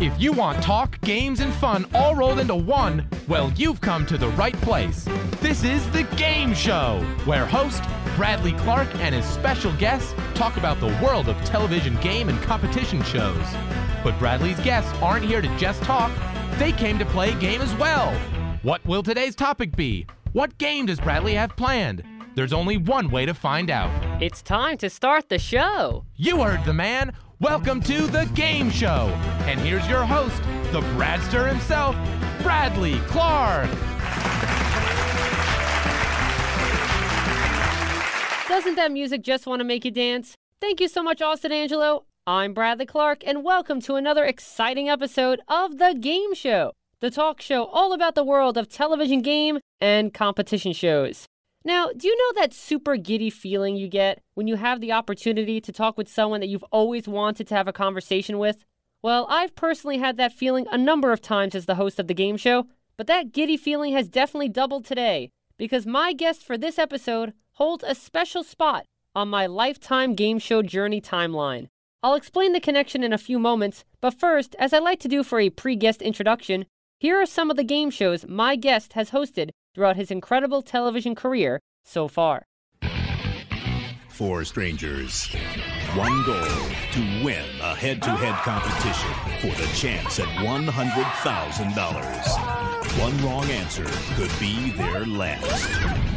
If you want talk, games, and fun all rolled into one, well, you've come to the right place. This is The Game Show, where host Bradley Clarke and his special guests talk about the world of television game and competition shows. But Bradley's guests aren't here to just talk, they came to play a game as well. What will today's topic be? What game does Bradley have planned? There's only one way to find out. It's time to start the show. You heard the man. Welcome to The Game Show. And here's your host, the Bradster himself, Bradley Clarke. Doesn't that music just want to make you dance? Thank you so much, Austin Angelo. I'm Bradley Clarke, and welcome to another exciting episode of The Game Show, the talk show all about the world of television game and competition shows. Now, do you know that super giddy feeling you get when you have the opportunity to talk with someone that you've always wanted to have a conversation with? Well, I've personally had that feeling a number of times as the host of the game show, but that giddy feeling has definitely doubled today because my guest for this episode holds a special spot on my lifetime game show journey timeline. I'll explain the connection in a few moments, but first, as I like to do for a pre guest introduction, here are some of the game shows my guest has hosted throughout his incredible television career so far. Four strangers, one goal to win a head to head competition for the chance at $100,000. One wrong answer could be their last.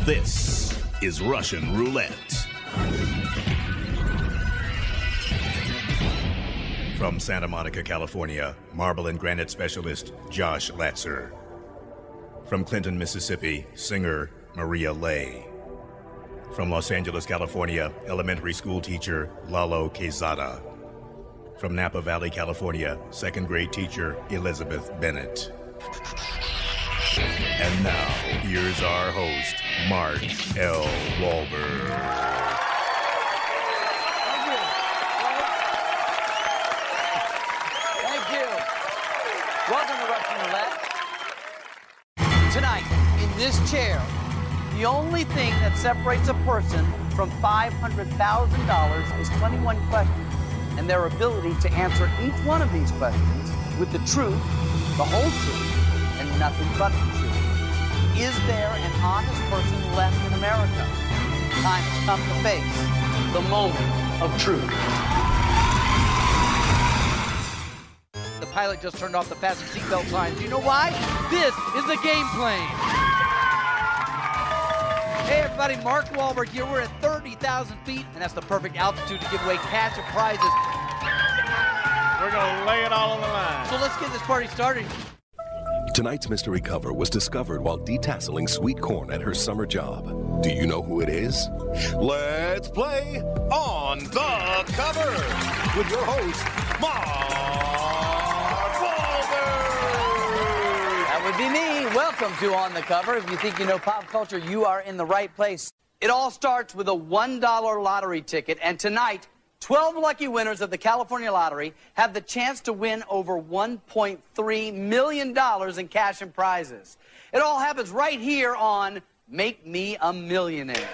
This is Russian Roulette. From Santa Monica, California, marble and granite specialist Josh Latzer. From Clinton, Mississippi, singer Maria Lay. From Los Angeles, California, elementary school teacher Lalo Quezada. From Napa Valley, California, second grade teacher Elizabeth Bennett. And now, here's our host, Mark L. Walberg. This chair, the only thing that separates a person from $500,000 is 21 questions and their ability to answer each one of these questions with the truth, the whole truth, and nothing but the truth. Is there an honest person left in America? Time has come to face the moment of truth. The pilot just turned off the fasten seatbelt signs. Do you know why? This is the game plane. Hey everybody, Mark Walberg here. We're at 30,000 feet, and that's the perfect altitude to give away cash and prizes. We're gonna lay it all on the line. So let's get this party started. Tonight's mystery cover was discovered while detasseling sweet corn at her summer job. Do you know who it is? Let's play on the cover with your host, Mark Walberg. That would be me. Welcome to On the Cover. If you think you know pop culture, you are in the right place. It all starts with a $1 lottery ticket, and tonight, 12 lucky winners of the California lottery have the chance to win over $1.3 million in cash and prizes. It all happens right here on Make Me a Millionaire.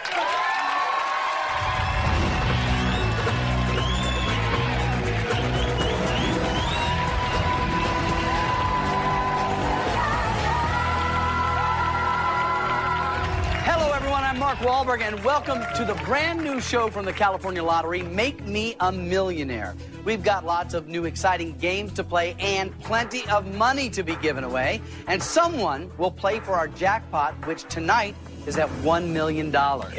Mark Walberg, and welcome to the brand new show from the California Lottery, Make Me a Millionaire. We've got lots of new exciting games to play and plenty of money to be given away. And someone will play for our jackpot, which tonight is at $1 million. But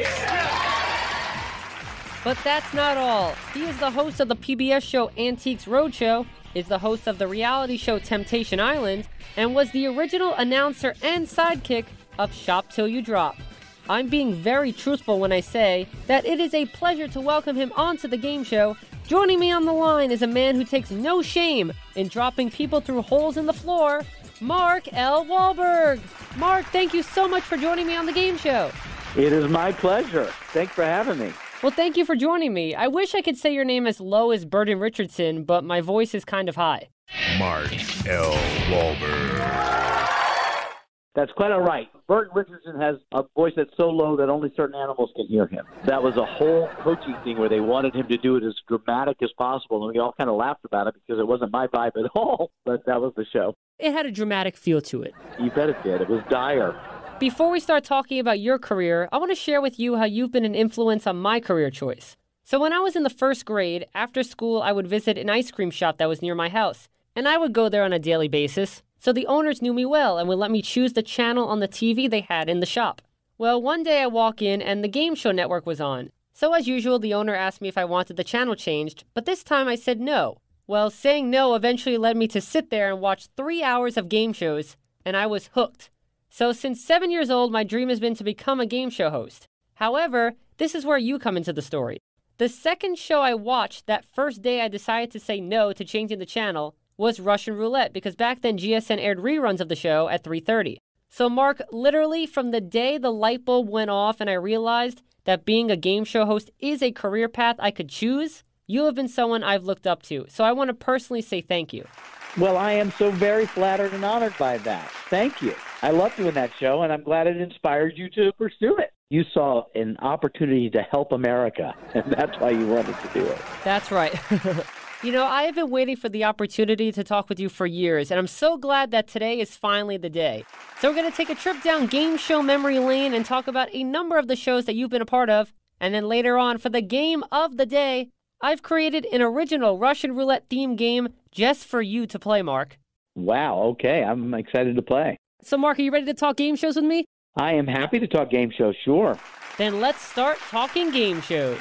that's not all. He is the host of the PBS show Antiques Roadshow, is the host of the reality show Temptation Island, and was the original announcer and sidekick of Shop Till You Drop. I'm being very truthful when I say that it is a pleasure to welcome him onto the game show. Joining me on the line is a man who takes no shame in dropping people through holes in the floor, Mark L. Walberg. Mark, thank you so much for joining me on the game show. It is my pleasure. Thanks for having me. Well, thank you for joining me. I wish I could say your name as low as Burton Richardson, but my voice is kind of high. Mark L. Walberg. That's quite all right. Burton Richardson has a voice that's so low that only certain animals can hear him. That was a whole coaching thing where they wanted him to do it as dramatic as possible, and we all kind of laughed about it because it wasn't my vibe at all, but that was the show. It had a dramatic feel to it. You bet it did. It was dire. Before we start talking about your career, I want to share with you how you've been an influence on my career choice. So, when I was in the first grade, after school, I would visit an ice cream shop that was near my house, and I would go there on a daily basis. So the owners knew me well and would let me choose the channel on the TV they had in the shop. Well, one day I walk in and the game show network was on. So as usual, the owner asked me if I wanted the channel changed, but this time I said no. Well, saying no eventually led me to sit there and watch three hours of game shows, and I was hooked. So since seven years old, my dream has been to become a game show host. However, this is where you come into the story. The second show I watched that first day I decided to say no to changing the channel was Russian Roulette because back then GSN aired reruns of the show at 3:30. So Mark, literally from the day the light bulb went off and I realized that being a game show host is a career path I could choose, you have been someone I've looked up to. So I want to personally say thank you. Well, I am so very flattered and honored by that. Thank you. I love doing that show, and I'm glad it inspired you to pursue it. You saw an opportunity to help America, and that's why you wanted to do it. That's right. You know, I have been waiting for the opportunity to talk with you for years, and I'm so glad that today is finally the day. So, we're going to take a trip down game show memory lane and talk about a number of the shows that you've been a part of. And then later on, for the game of the day, I've created an original Russian roulette theme game just for you to play, Mark. Wow, okay. I'm excited to play. So, Mark, are you ready to talk game shows with me? I am happy to talk game shows, sure. Then let's start talking game shows.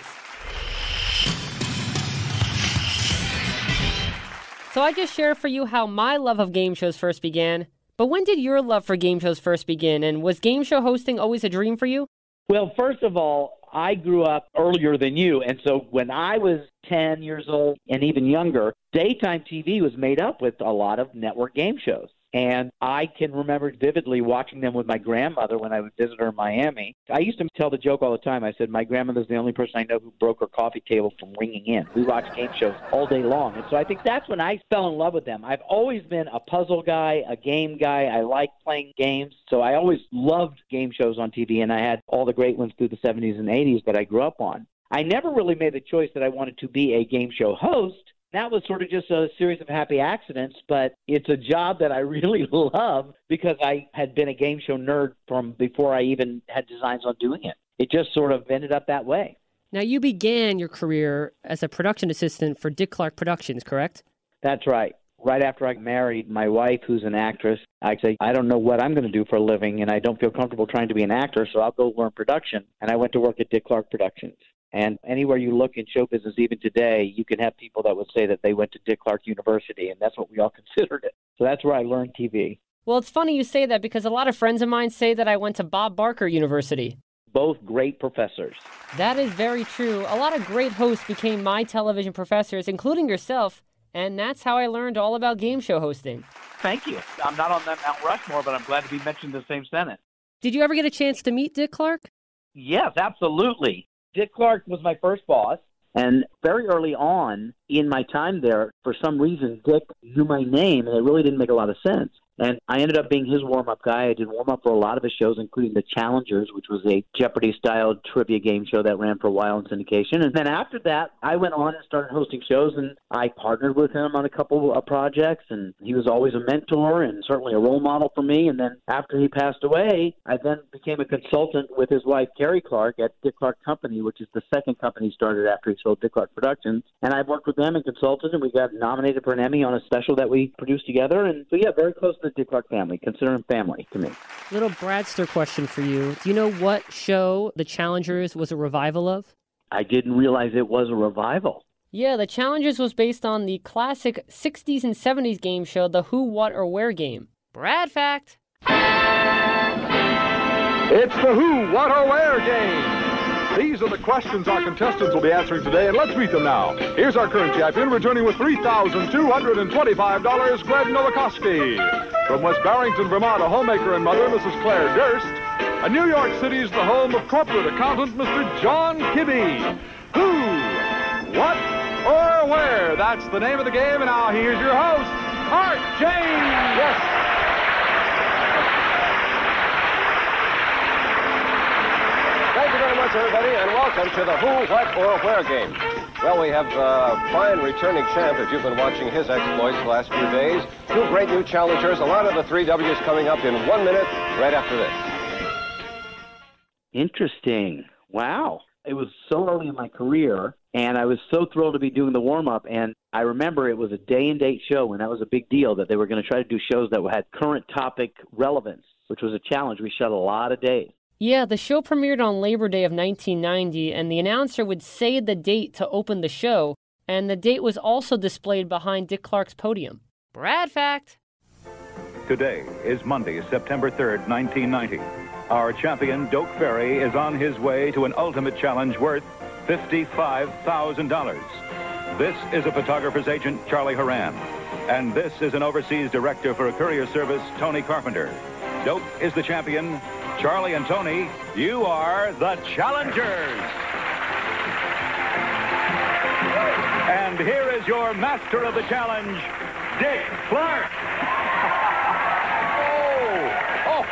So I just shared for you how my love of game shows first began. But when did your love for game shows first begin? And was game show hosting always a dream for you? Well, first of all, I grew up earlier than you. And so when I was 10 years old and even younger, daytime TV was made up with a lot of network game shows. And I can remember vividly watching them with my grandmother when I would visit her in Miami. I used to tell the joke all the time. I said, My grandmother's the only person I know who broke her coffee table from ringing in. We watched game shows all day long. And so I think that's when I fell in love with them. I've always been a puzzle guy, a game guy. I like playing games. So I always loved game shows on TV, and I had all the great ones through the 70s and 80s that I grew up on. I never really made the choice that I wanted to be a game show host that was sort of just a series of happy accidents, but it's a job that I really love because I had been a game show nerd from before I even had designs on doing it. It just sort of ended up that way. Now, you began your career as a production assistant for Dick Clark Productions, correct? That's right. Right after I married my wife, who's an actress, I say, I don't know what I'm going to do for a living, and I don't feel comfortable trying to be an actor, so I'll go learn production. And I went to work at Dick Clark Productions. And anywhere you look in show business, even today, you can have people that would say that they went to Dick Clark University, and that's what we all considered it. So that's where I learned TV. Well, it's funny you say that because a lot of friends of mine say that I went to Bob Barker University. Both great professors. That is very true. A lot of great hosts became my television professors, including yourself, and that's how I learned all about game show hosting. Thank you. I'm not on that Mount Rushmore, but I'm glad to be mentioned in the same sentence. Did you ever get a chance to meet Dick Clark? Yes, absolutely. Dick Clark was my first boss. And very early on in my time there, for some reason, Dick knew my name, and it really didn't make a lot of sense. And I ended up being his warm up guy. I did warm up for a lot of his shows, including The Challengers, which was a Jeopardy style trivia game show that ran for a while in syndication. And then after that, I went on and started hosting shows, and I partnered with him on a couple of projects. And he was always a mentor and certainly a role model for me. And then after he passed away, I then became a consultant with his wife, Kari Clark, at Dick Clark Company, which is the second company he started after he sold Dick Clark Productions. And I've worked with them and consulted, and we got nominated for an Emmy on a special that we produced together. And so, yeah, very close the Dick Clark family. Consider him family to me. Little Bradster question for you. Do you know what show The Challengers was a revival of? I didn't realize it was a revival. Yeah, The Challengers was based on the classic 60s and 70s game show, The Who, What, or Where game. Brad Fact. It's the Who, What, or Where game. These are the questions our contestants will be answering today, and let's meet them now. Here's our current champion, returning with $3,225, Greg Nowakowski. From West Barrington, Vermont, a homemaker and mother, Mrs. Claire Durst. And New York City is the home of corporate accountant, Mr. John Kibbe. Who, what, or where? That's the name of the game, and now here's your host, Art James. Yes. Much, everybody, and welcome to the Who, What, or Where game. Well, we have a fine returning champ if you've been watching his exploits the last few days. Two great new challengers. A lot of the three W's coming up in one minute, right after this. Interesting. Wow. It was so early in my career, and I was so thrilled to be doing the warm up. And I remember it was a day and date show, and that was a big deal that they were going to try to do shows that had current topic relevance, which was a challenge. We shot a lot of days. Yeah, the show premiered on Labor Day of 1990, and the announcer would say the date to open the show, and the date was also displayed behind Dick Clark's podium. Brad Fact. Today is Monday, September 3rd, 1990. Our champion, Doak Ferry, is on his way to an ultimate challenge worth $55,000. This is a photographer's agent, Charlie Horan. And this is an overseas director for a courier service, Tony Carpenter. Doak is the champion. Charlie and Tony, you are the challengers. And here is your master of the challenge, Dick Clark. oh, oh.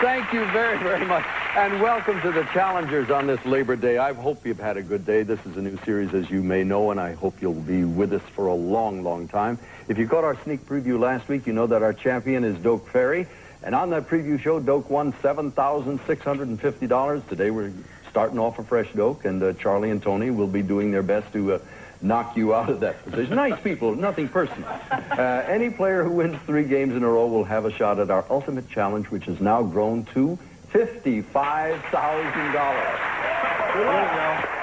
Thank you very, very much. And welcome to the challengers on this Labor Day. I hope you've had a good day. This is a new series, as you may know, and I hope you'll be with us for a long, long time. If you caught our sneak preview last week, you know that our champion is Doak Ferry. And on that preview show, Doak won $7,650. Today we're starting off a fresh Doak, and uh, Charlie and Tony will be doing their best to uh, knock you out of that position. nice people, nothing personal. Uh, any player who wins three games in a row will have a shot at our ultimate challenge, which has now grown to $55,000.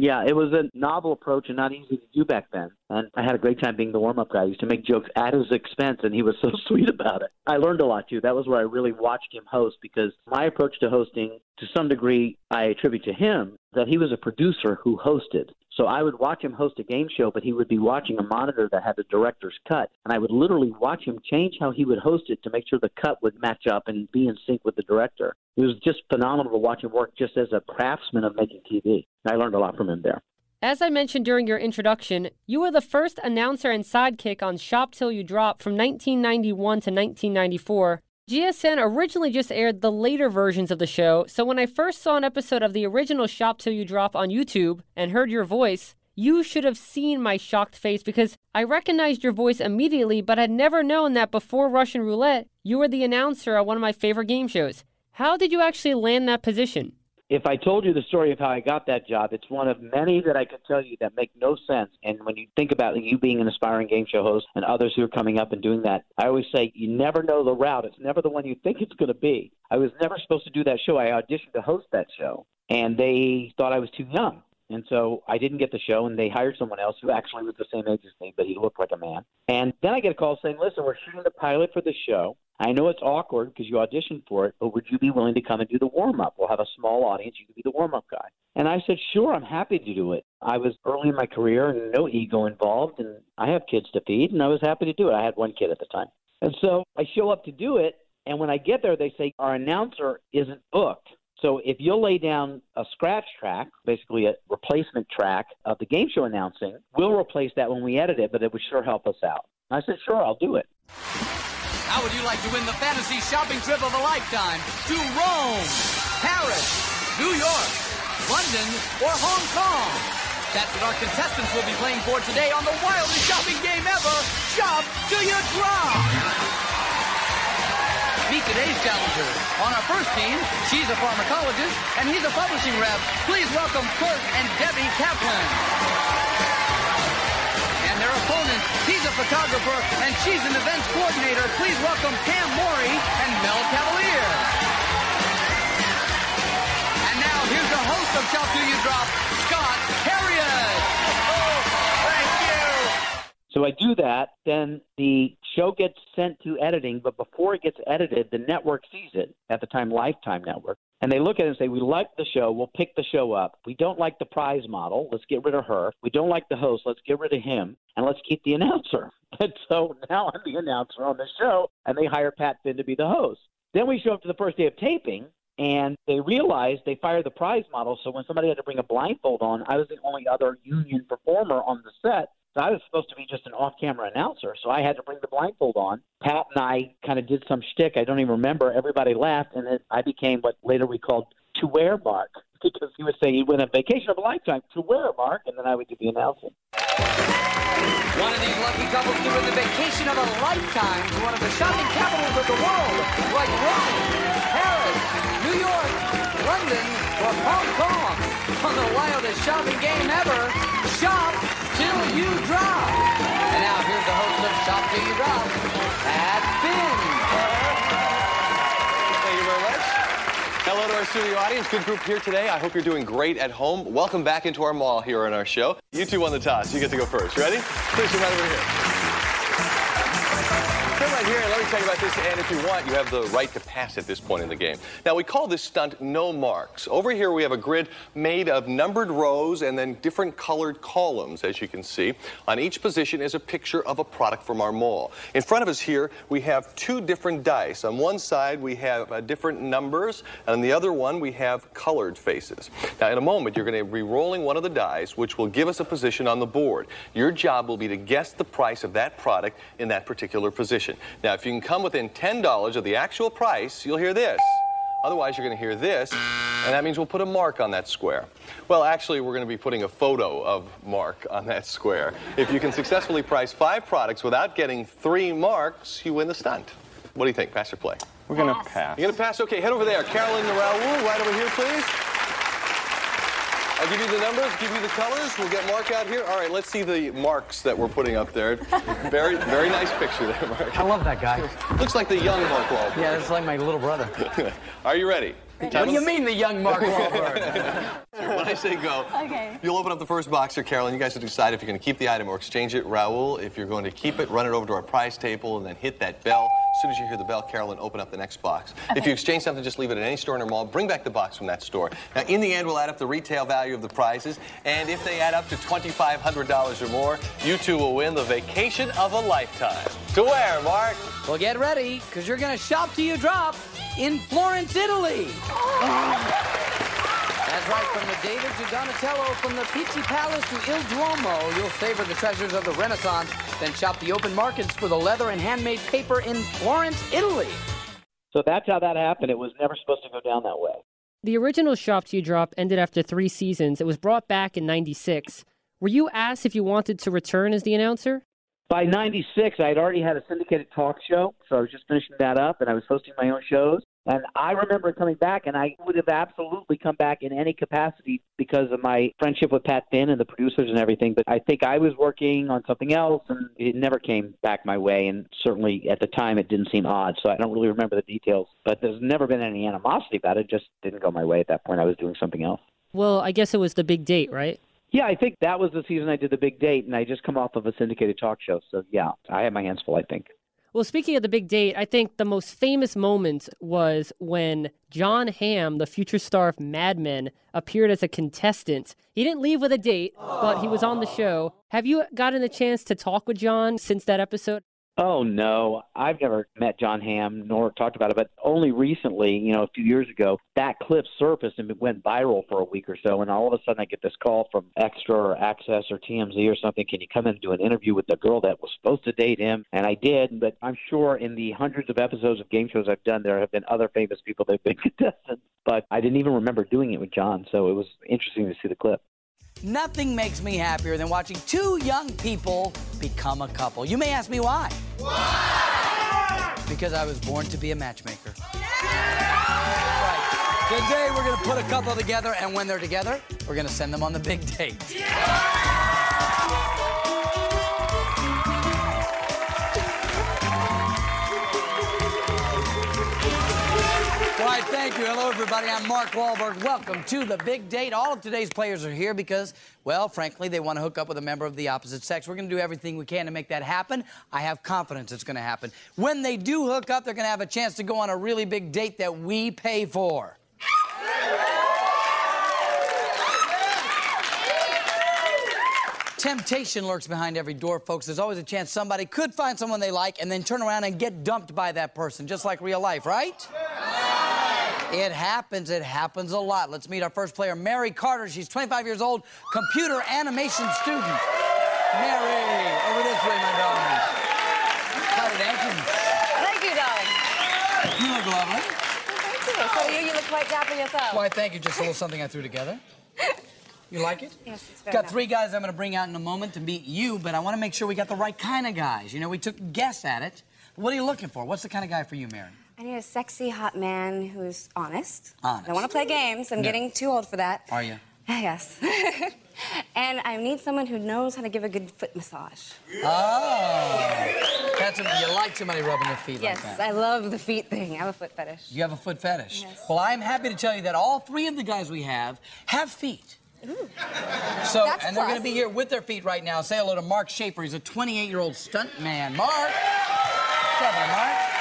Yeah, it was a novel approach and not easy to do back then. And I had a great time being the warm up guy. I used to make jokes at his expense, and he was so sweet about it. I learned a lot, too. That was where I really watched him host because my approach to hosting, to some degree, I attribute to him that he was a producer who hosted. So I would watch him host a game show, but he would be watching a monitor that had the director's cut. And I would literally watch him change how he would host it to make sure the cut would match up and be in sync with the director. It was just phenomenal to watch him work just as a craftsman of making TV. I learned a lot from him there. As I mentioned during your introduction, you were the first announcer and sidekick on Shop Till You Drop from 1991 to 1994. GSN originally just aired the later versions of the show, so when I first saw an episode of the original Shop Till You Drop on YouTube and heard your voice, you should have seen my shocked face because I recognized your voice immediately, but had never known that before Russian Roulette, you were the announcer at one of my favorite game shows. How did you actually land that position? If I told you the story of how I got that job, it's one of many that I could tell you that make no sense. And when you think about you being an aspiring game show host and others who are coming up and doing that, I always say you never know the route. It's never the one you think it's going to be. I was never supposed to do that show. I auditioned to host that show, and they thought I was too young. And so I didn't get the show, and they hired someone else who actually was the same age as me, but he looked like a man. And then I get a call saying, listen, we're shooting the pilot for the show. I know it's awkward because you auditioned for it, but would you be willing to come and do the warm up? We'll have a small audience. You could be the warm up guy. And I said, sure, I'm happy to do it. I was early in my career and no ego involved, and I have kids to feed, and I was happy to do it. I had one kid at the time. And so I show up to do it, and when I get there, they say, our announcer isn't booked. So if you'll lay down a scratch track, basically a replacement track of the game show announcing, we'll replace that when we edit it, but it would sure help us out. I said, sure, I'll do it. How would you like to win the fantasy shopping trip of a lifetime to Rome, Paris, New York, London, or Hong Kong? That's what our contestants will be playing for today on the wildest shopping game ever, Shop Till You Drop! Meet today's challengers. On our first team, she's a pharmacologist and he's a publishing rep. Please welcome Kurt and Debbie Kaplan. And their opponent, he's a photographer and she's an events coordinator. Please welcome Pam Mori and Mel Cavalier. And now here's the host of Shop Till You Drop, Scott Harriet. So I do that, then the show gets sent to editing, but before it gets edited, the network sees it, at the time Lifetime Network, and they look at it and say, We like the show, we'll pick the show up. We don't like the prize model, let's get rid of her. We don't like the host, let's get rid of him, and let's keep the announcer. And so now I'm the announcer on the show, and they hire Pat Finn to be the host. Then we show up to the first day of taping, and they realized they fired the prize model. So when somebody had to bring a blindfold on, I was the only other union performer on the set. I was supposed to be just an off-camera announcer, so I had to bring the blindfold on. Pat and I kind of did some shtick. I don't even remember. Everybody laughed, and then I became what later we called to where Mark because he would say he went on vacation of a lifetime to where Mark, and then I would do the announcing. One of these lucky couples could win the vacation of a lifetime to one of the shopping capitals of the world, like Rome, Paris, New York, London, or Hong Kong. On the wildest shopping game ever, Shop Till You Drop. And now here's the host of Shop Till You Drop, Pat Finn. Thank you very much. Hello to our studio audience. Good group here today. I hope you're doing great at home. Welcome back into our mall here on our show. You two won the toss. You get to go first. Ready? Please come right over here. Right here and let me tell you about this. And if you want, you have the right to pass at this point in the game. Now, we call this stunt no marks. Over here, we have a grid made of numbered rows and then different colored columns, as you can see. On each position is a picture of a product from our mall. In front of us here, we have two different dice. On one side, we have uh, different numbers, and on the other one, we have colored faces. Now, in a moment, you're going to be rolling one of the dice, which will give us a position on the board. Your job will be to guess the price of that product in that particular position. Now, if you can come within $10 of the actual price, you'll hear this. Otherwise, you're going to hear this, and that means we'll put a mark on that square. Well, actually, we're going to be putting a photo of Mark on that square. If you can successfully price five products without getting three marks, you win the stunt. What do you think? Pass or play? We're going to pass. You're going to pass? Okay, head over there. Carolyn Raoul, right over here, please. I'll give you the numbers, give you the colors. We'll get Mark out here. All right, let's see the marks that we're putting up there. Very, very nice picture there, Mark. I love that guy. Looks like the young Mark Wahlberg. Yeah, it's like my little brother. Are you ready? What do you mean the young Mark Wahlberg? when I say go, Okay. you'll open up the first box here, Carolyn. You guys have to decide if you're going to keep the item or exchange it. Raul, if you're going to keep it, run it over to our prize table and then hit that bell. As soon as you hear the bell, Carolyn, open up the next box. If you exchange something, just leave it at any store in our mall. Bring back the box from that store. Now, in the end, we'll add up the retail value of the prizes, and if they add up to $2,500 or more, you two will win the vacation of a lifetime. To where, Mark? Well, get ready, because you're going to shop till you drop in Florence, Italy. That's right, from the David to Donatello, from the Pitti Palace to Il Duomo, you'll savor the treasures of the Renaissance, then shop the open markets for the leather and handmade paper in Florence, Italy. So that's how that happened. It was never supposed to go down that way. The original Shop to You Drop ended after three seasons. It was brought back in 96. Were you asked if you wanted to return as the announcer? By 96, I had already had a syndicated talk show, so I was just finishing that up, and I was hosting my own shows. And I remember coming back, and I would have absolutely come back in any capacity because of my friendship with Pat Finn and the producers and everything. But I think I was working on something else, and it never came back my way. And certainly at the time, it didn't seem odd. So I don't really remember the details. But there's never been any animosity about it. It just didn't go my way at that point. I was doing something else. Well, I guess it was the big date, right? Yeah, I think that was the season I did the big date, and I just come off of a syndicated talk show. So yeah, I had my hands full. I think. Well, speaking of the big date, I think the most famous moment was when Jon Hamm, the future star of Mad Men, appeared as a contestant. He didn't leave with a date, but he was on the show. Have you gotten a chance to talk with John since that episode? Oh no, I've never met Jon Hamm nor talked about it, but only recently, you know, a few years ago, that clip surfaced and it went viral for a week or so, and all of a sudden I get this call from Extra or Access or TMZ or something. Can you come in and do an interview with the girl that was supposed to date him? And I did, but I'm sure in the hundreds of episodes of game shows I've done, there have been other famous people that have been contestants, but I didn't even remember doing it with John, so it was interesting to see the clip. Nothing makes me happier than watching two young people become a couple. You may ask me why. Why? Because I was born to be a matchmaker. Right. Today we're gonna put a couple together, and when they're together, we're gonna send them on the big date. Why, thank you. Hello, everybody. I'm Mark Walberg. Welcome to the big date. All of today's players are here because, well, frankly, they want to hook up with a member of the opposite sex. We're going to do everything we can to make that happen. I have confidence it's going to happen. When they do hook up, they're going to have a chance to go on a really big date that we pay for. Temptation lurks behind every door, folks. There's always a chance somebody could find someone they like and then turn around and get dumped by that person, just like real life, right? It happens. It happens a lot. Let's meet our first player, Mary Carter. She's 25 years old, computer animation student. Mary, over this way, my darling. It, Atkins. Thank you, darling. You look lovely. Thank you. So do you, you look quite dapper yourself. Why, thank you. Just a little something I threw together. You like it? Yes, it's very Got nice. three guys I'm going to bring out in a moment to meet you, but I want to make sure we got the right kind of guys. You know, we took a guess at it. What are you looking for? What's the kind of guy for you, Mary? I need a sexy, hot man who's honest. Honest. I don't want to play games. I'm No. getting too old for that. Are you? Yes. and I need someone who knows how to give a good foot massage. Oh. That's a, you like somebody rubbing their feet Yes, like that. Yes, I love the feet thing. I have a foot fetish. You have a foot fetish. Yes. Well, I'm happy to tell you that all three of the guys we have have feet. Ooh. So, That's and they're going to be here with their feet right now. Say hello to Mark Schaefer. He's a 28-year-old stunt man. Mark. What's up, Mark?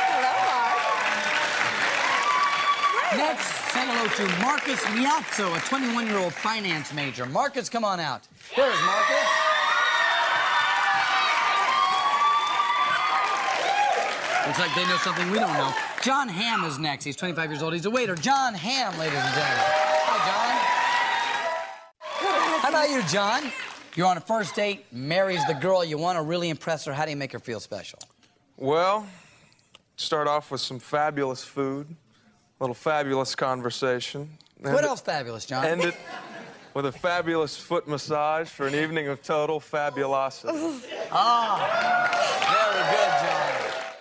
Next, say hello to Marcus Miazzo, a 21-year-old finance major. Marcus, come on out. There's Marcus. Looks like they know something we don't know. Jon Hamm is next. He's 25 years old. He's a waiter. Jon Hamm, ladies and gentlemen. Hi, John. How about you, John? You're on a first date. Mary's the girl. You want to really impress her. How do you make her feel special? Well, start off with some fabulous food, little fabulous conversation. What End it- else fabulous, John? End it with a fabulous foot massage for an evening of total fabulosity. Ah, very good, John.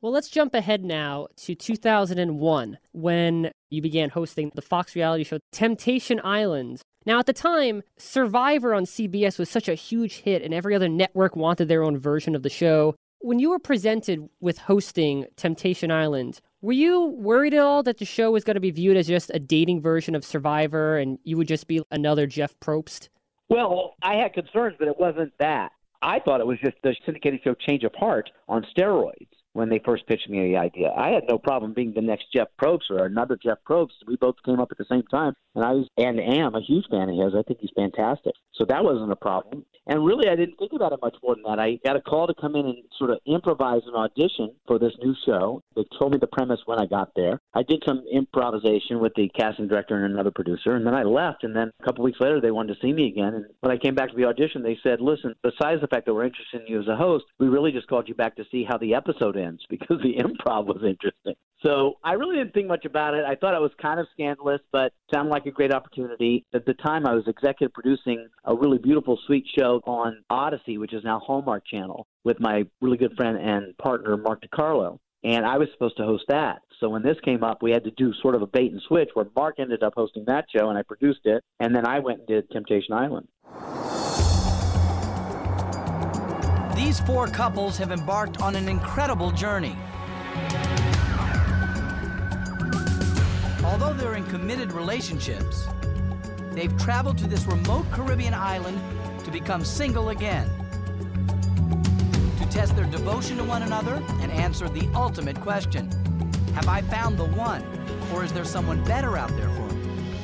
Well, let's jump ahead now to 2001 when you began hosting the Fox reality show Temptation Island. Now, at the time, Survivor on CBS was such a huge hit, and every other network wanted their own version of the show. When you were presented with hosting Temptation Island, were you worried at all that the show was going to be viewed as just a dating version of Survivor and you would just be another Jeff Probst? Well, I had concerns, but it wasn't that. I thought it was just the syndicated show Change of Heart on steroids when they first pitched me the idea. I had no problem being the next Jeff Probst or another Jeff Probst. We both came up at the same time, and I was and am a huge fan of his. I think he's fantastic. So that wasn't a problem. And really, I didn't think about it much more than that. I got a call to come in and sort of improvise an audition for this new show. They told me the premise when I got there. I did some improvisation with the casting director and another producer, and then I left. And then a couple weeks later, they wanted to see me again. And when I came back to the audition, they said, "Listen, besides the fact that we're interested in you as a host, we really just called you back to see how the episode ends because the improv was interesting." So I really didn't think much about it. I thought it was kind of scandalous, but sounded like a great opportunity. At the time, I was executive producing a really beautiful, sweet show on Odyssey, which is now Hallmark Channel, with my really good friend and partner, Mark DeCarlo. And I was supposed to host that. So when this came up, we had to do sort of a bait and switch where Mark ended up hosting that show and I produced it. And then I went and did Temptation Island. These four couples have embarked on an incredible journey. Although they're in committed relationships, they've traveled to this remote Caribbean island to become single again. To test their devotion to one another and answer the ultimate question Have I found the one, or is there someone better out there for me?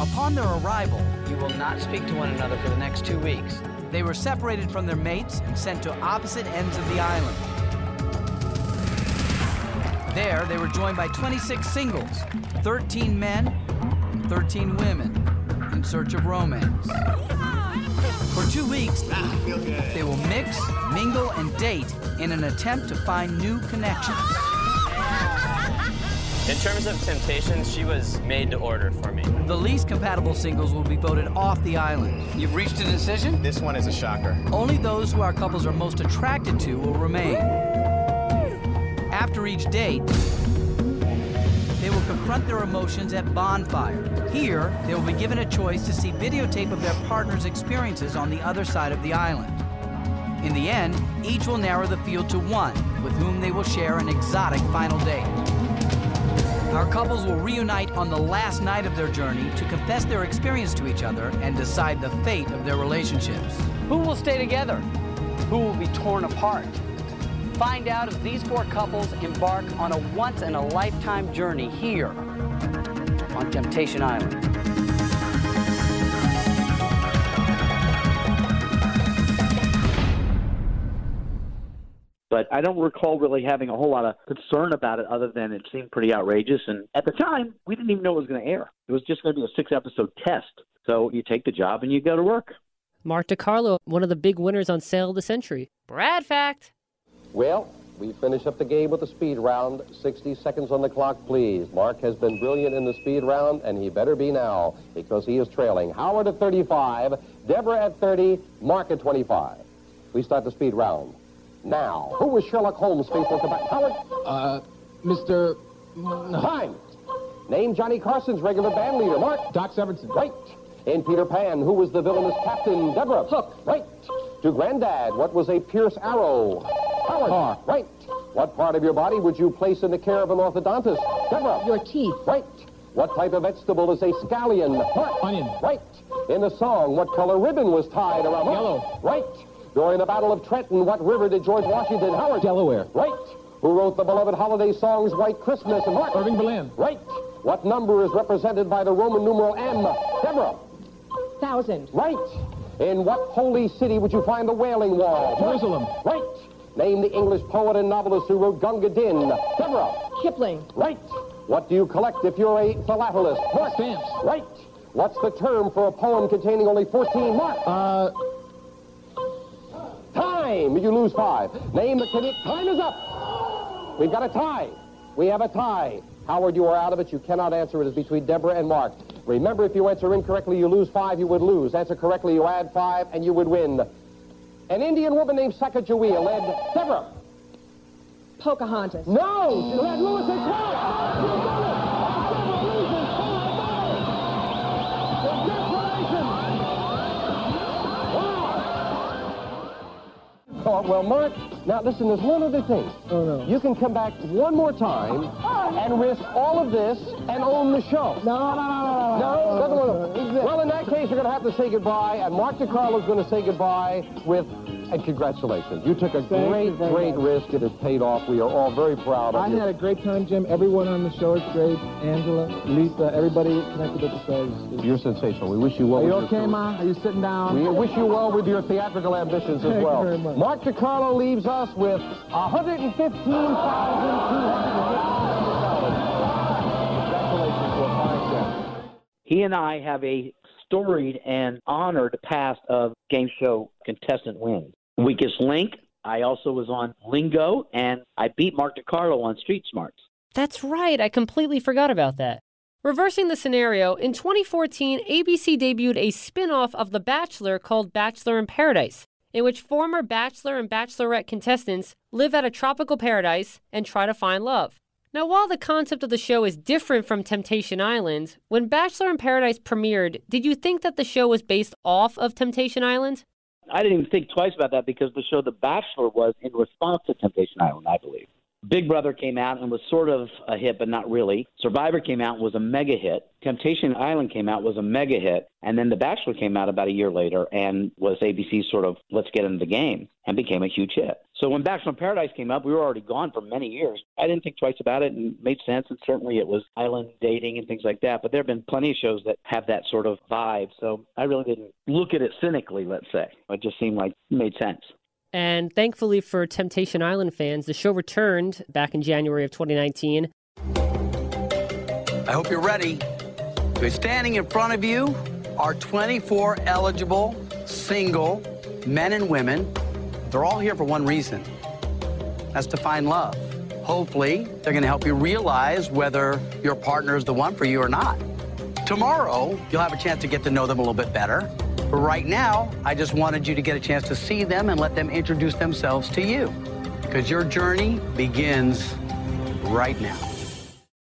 Upon their arrival, You will not speak to one another for the next two weeks. They were separated from their mates and sent to opposite ends of the island. There, they were joined by 26 singles, 13 men, and 13 women in search of romance. For two weeks, they will mix, mingle, and date in an attempt to find new connections. In terms of temptations, she was made to order for me. The least compatible singles will be voted off the island. You've reached a decision? This one is a shocker. Only those who our couples are most attracted to will remain. After each date, they will confront their emotions at Bonfire. Here, they will be given a choice to see videotape of their partner's experiences on the other side of the island. In the end, each will narrow the field to one, with whom they will share an exotic final date. Our couples will reunite on the last night of their journey to confess their experience to each other and decide the fate of their relationships. Who will stay together? Who will be torn apart? Find out as these four couples embark on a once in a lifetime journey here on Temptation Island. But I don't recall really having a whole lot of concern about it other than it seemed pretty outrageous. And at the time, we didn't even know it was going to air. It was just going to be a six episode test. So you take the job and you go to work. Mark DeCarlo, one of the big winners on Sale of the Century. Brad Fact. Well, we finish up the game with the speed round. 60 seconds on the clock, please. Mark has been brilliant in the speed round, and he better be now because he is trailing. Howard at 35, Deborah at 30, Mark at 25. We start the speed round. Now, who was Sherlock Holmes' faithful companion? Howard? Uh, Mr. Time. Name Johnny Carson's regular band leader. Mark? Doc Severinsen. Right. In Peter Pan, who was the villainous captain? Deborah. Hook. Right. To Granddad, what was a Pierce arrow? Howard. Right. What part of your body would you place in the care of an orthodontist? Deborah. Your teeth. Right. What type of vegetable is a scallion? Mark. Onion. Right. In the song, what color ribbon was tied around? Yellow. Right. During the Battle of Trenton, what river did George Washington? Howard. Delaware. Right. Who wrote the beloved holiday songs White Christmas and Mark? Irving Berlin. Right. What number is represented by the Roman numeral M? Deborah. Thousand. Right. In what holy city would you find the Wailing Wall? Jerusalem. Right. Name the English poet and novelist who wrote Gunga Din. Deborah. Kipling. Right. What do you collect if you're a philatelist? Mark. Stamps. Right. What's the term for a poem containing only 14 marks? Uh, Time. You lose five. Name the Canadian. Time is up. We've got a tie. We have a tie. Howard, you are out of it. You cannot answer it. It's between Deborah and Mark. Remember, if you answer incorrectly, you lose five, you would lose. Answer correctly, you add five, and you would win. An Indian woman named Sacagawea led Deborah. Pocahontas. No! She led Lewis at 12. Oh, well, Mark, now listen, there's one other thing. Oh, no. You can come back one more time and risk all of this and own the show. No, no, no, no, No, doesn't want to. Well, in that case, you're going to have to say goodbye, and Mark DeCarlo's going to say goodbye with, and congratulations. You took a Thank great, you great much. risk. It has paid off. We are all very proud of I you. had a great time, Jim. Everyone on the show is great. Angela, Lisa, everybody connected with the show. is- is- You're sensational. We wish you well. Are you with okay, career. Ma? Are you sitting down? We wish you well with your theatrical ambitions as well. Thank you very much. Mark DeCarlo leaves us with $115,250. Congratulations to a fine guest. He and I have a storied and honored the past of game show contestant wins. Weakest link. I also was on Lingo, and I beat Mark DeCarlo on Street Smarts. That's right, I completely forgot about that. Reversing the scenario, in 2014, ABC debuted a spin off of The Bachelor called Bachelor in Paradise, in which former Bachelor and Bachelorette contestants live at a tropical paradise and try to find love. Now, while the concept of the show is different from Temptation Island, when Bachelor in Paradise premiered, did you think that the show was based off of Temptation Island? I didn't even think twice about that because the show The Bachelor was in response to Temptation Island, I believe. Big Brother came out and was sort of a hit, but not really. Survivor came out and was a mega hit. Temptation Island came out was a mega hit, and then The Bachelor came out about a year later and was ABC's sort of let's get into the game and became a huge hit. So when Bachelor in Paradise came up, we were already gone for many years. I didn't think twice about it and it made sense, and certainly it was island dating and things like that. But there have been plenty of shows that have that sort of vibe, so I really didn't look at it cynically. Let's say it just seemed like it made sense. And thankfully for Temptation Island fans, the show returned back in January of 2019. I hope you're ready. Because standing in front of you are 24 eligible, single men and women. They're all here for one reason. That's to find love. Hopefully, they're going to help you realize whether your partner is the one for you or not. Tomorrow, you'll have a chance to get to know them a little bit better. But right now, I just wanted you to get a chance to see them and let them introduce themselves to you. Because your journey begins right now.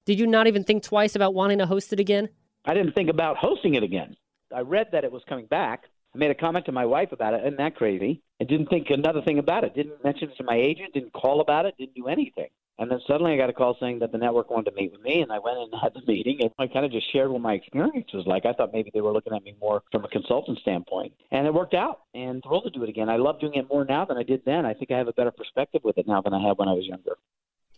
Did you not even think twice about wanting to host it again? I didn't think about hosting it again. I read that it was coming back. I made a comment to my wife about it. Isn't that crazy? I didn't think another thing about it. Didn't mention it to my agent. Didn't call about it. Didn't do anything. And then suddenly I got a call saying that the network wanted to meet with me, and I went and had the meeting, and I kind of just shared what my experience was like. I thought maybe they were looking at me more from a consultant standpoint, and it worked out. And thrilled to do it again. I love doing it more now than I did then. I think I have a better perspective with it now than I had when I was younger.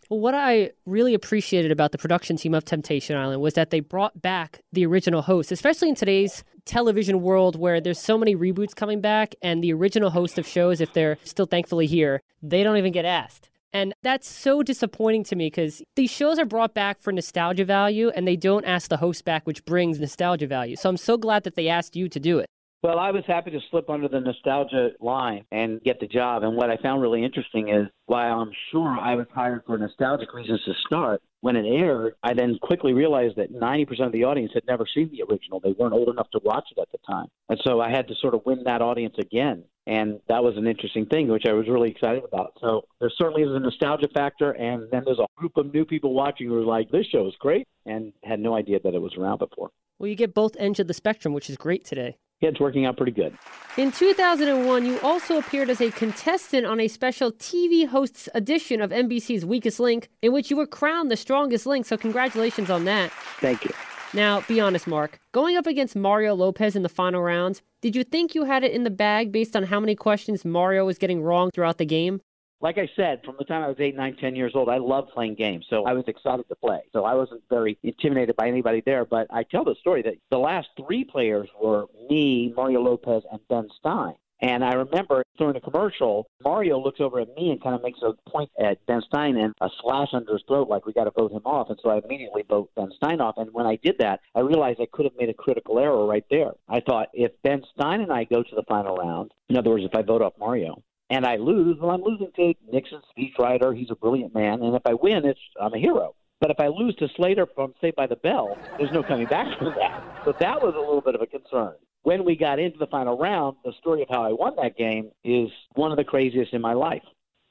Well, what I really appreciated about the production team of Temptation Island was that they brought back the original host, especially in today's television world where there's so many reboots coming back, and the original host of shows, if they're still thankfully here, they don't even get asked. And that's so disappointing to me because these shows are brought back for nostalgia value and they don't ask the host back, which brings nostalgia value. So I'm so glad that they asked you to do it. Well, I was happy to slip under the nostalgia line and get the job. And what I found really interesting is while I'm sure I was hired for nostalgic reasons to start, when it aired, I then quickly realized that 90% of the audience had never seen the original. They weren't old enough to watch it at the time. And so I had to sort of win that audience again. And that was an interesting thing, which I was really excited about. So there certainly is a nostalgia factor. And then there's a group of new people watching who are like, this show is great, and had no idea that it was around before. Well, you get both ends of the spectrum, which is great today. Yeah, it's working out pretty good. In 2001, you also appeared as a contestant on a special TV hosts edition of NBC's Weakest Link, in which you were crowned the strongest link. So, congratulations on that. Thank you. Now, be honest, Mark. Going up against Mario Lopez in the final rounds, did you think you had it in the bag based on how many questions Mario was getting wrong throughout the game? like I said, from the time I was eight, nine, ten years old, I loved playing games. So I was excited to play. So I wasn't very intimidated by anybody there. But I tell the story that the last three players were me, Mario Lopez, and Ben Stein. And I remember during a commercial, Mario looks over at me and kind of makes a point at Ben Stein and a slash under his throat, like we got to vote him off. And so I immediately vote Ben Stein off. And when I did that, I realized I could have made a critical error right there. I thought if Ben Stein and I go to the final round, in other words, if I vote off Mario, and I lose, well, I'm losing to Nixon's speechwriter. He's a brilliant man, and if I win, it's I'm a hero. But if I lose to Slater from Saved by the Bell, there's no coming back from that. So that was a little bit of a concern. When we got into the final round, the story of how I won that game is one of the craziest in my life.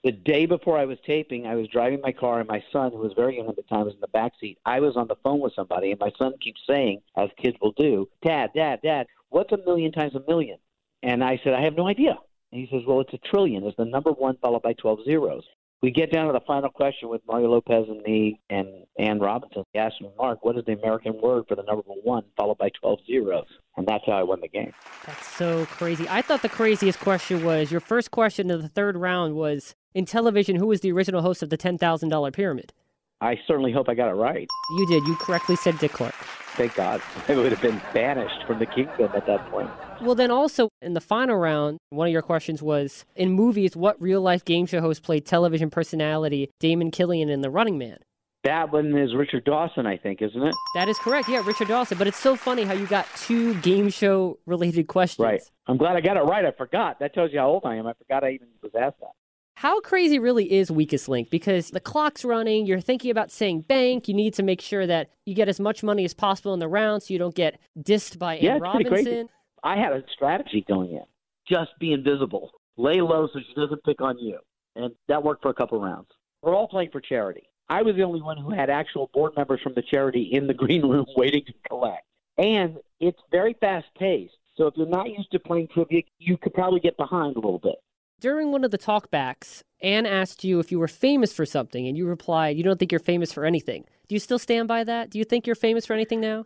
The day before I was taping, I was driving my car, and my son, who was very young at the time, was in the back seat. I was on the phone with somebody, and my son keeps saying, as kids will do, "Dad, Dad, Dad, what's a million times a million? And I said, "I have no idea." And he says, well, it's a trillion. It's the number one followed by 12 zeros. We get down to the final question with Mario Lopez and me and Anne Robinson. He asked me, Mark, what is the American word for the number one followed by 12 zeros? And that's how I won the game. That's so crazy. I thought the craziest question was your first question of the third round was in television, who was the original host of the $10,000 pyramid? I certainly hope I got it right. You did. You correctly said Dick Clark. Thank God. I would have been banished from the kingdom at that point. Well, then also in the final round, one of your questions was in movies, what real life game show host played television personality Damon Killian in The Running Man? That one is Richard Dawson, I think, isn't it? That is correct. Yeah, Richard Dawson. But it's so funny how you got two game show related questions. Right. I'm glad I got it right. I forgot. That tells you how old I am. I forgot I even was asked that. How crazy really is Weakest Link? Because the clock's running, you're thinking about saying bank, you need to make sure that you get as much money as possible in the round so you don't get dissed by yeah, Anne Robinson. I had a strategy going in. Just be invisible. Lay low so she doesn't pick on you. And that worked for a couple rounds. We're all playing for charity. I was the only one who had actual board members from the charity in the green room waiting to collect. And it's very fast paced. So if you're not used to playing trivia, you could probably get behind a little bit. During one of the talkbacks, Anne asked you if you were famous for something, and you replied, You don't think you're famous for anything. Do you still stand by that? Do you think you're famous for anything now?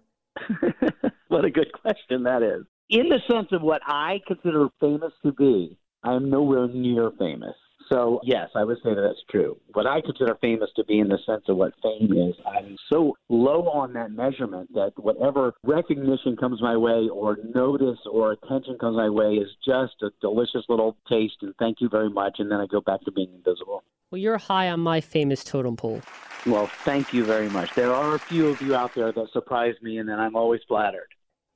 what a good question that is. In the sense of what I consider famous to be, I am nowhere near famous. So, yes, I would say that that's true. What I consider famous to be in the sense of what fame is, I'm so low on that measurement that whatever recognition comes my way or notice or attention comes my way is just a delicious little taste and thank you very much. And then I go back to being invisible. Well, you're high on my famous totem pole. Well, thank you very much. There are a few of you out there that surprise me, and then I'm always flattered.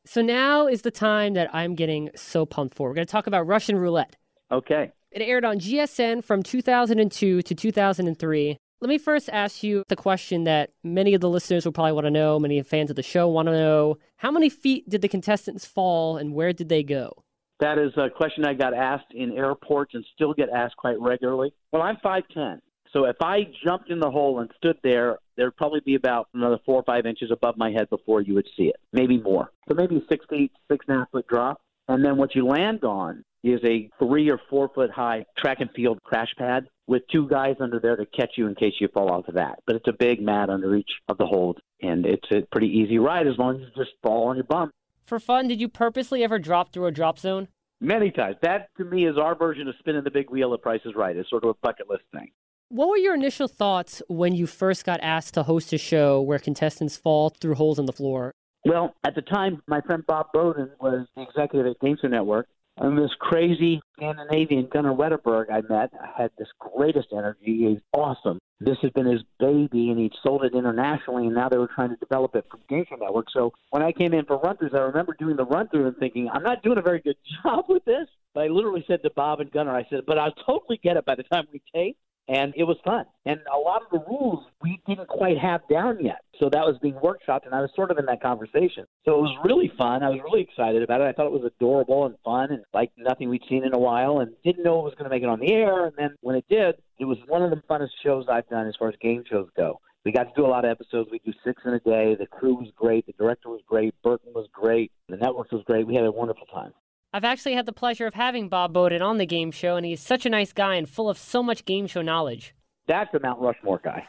So now is the time that I'm getting so pumped for. We're going to talk about Russian roulette. Okay. It aired on GSN from 2002 to 2003. Let me first ask you the question that many of the listeners will probably want to know, many fans of the show want to know. How many feet did the contestants fall and where did they go? That is a question I got asked in airports and still get asked quite regularly. Well, I'm 5'10. So if I jumped in the hole and stood there, there'd probably be about another four or five inches above my head before you would see it, maybe more. So maybe six feet, six and a half foot drop. And then what you land on is a three or four foot high track and field crash pad with two guys under there to catch you in case you fall off of that. But it's a big mat under each of the holds, and it's a pretty easy ride as long as you just fall on your bum. For fun, did you purposely ever drop through a drop zone? Many times. That to me is our version of spinning the big wheel at Price is Right. It's sort of a bucket list thing. What were your initial thoughts when you first got asked to host a show where contestants fall through holes in the floor? Well, at the time, my friend Bob Bowden was the executive at Game Show Network, And this crazy Scandinavian Gunnar Wetterberg, I met had this greatest energy. He's awesome. This has been his baby, and he'd sold it internationally, and now they were trying to develop it for Show Network. So when I came in for run throughs, I remember doing the run through and thinking, I'm not doing a very good job with this. But I literally said to Bob and Gunnar, I said, but I'll totally get it by the time we tape and it was fun. And a lot of the rules we didn't quite have down yet. So that was being workshopped, and I was sort of in that conversation. So it was really fun. I was really excited about it. I thought it was adorable and fun and like nothing we'd seen in a while, and didn't know it was going to make it on the air. And then when it did, it was one of the funnest shows I've done as far as game shows go. We got to do a lot of episodes. We do six in a day. The crew was great. The director was great. Burton was great. The network was great. We had a wonderful time. I've actually had the pleasure of having Bob Bowden on the game show, and he's such a nice guy and full of so much game show knowledge. That's a Mount Rushmore guy.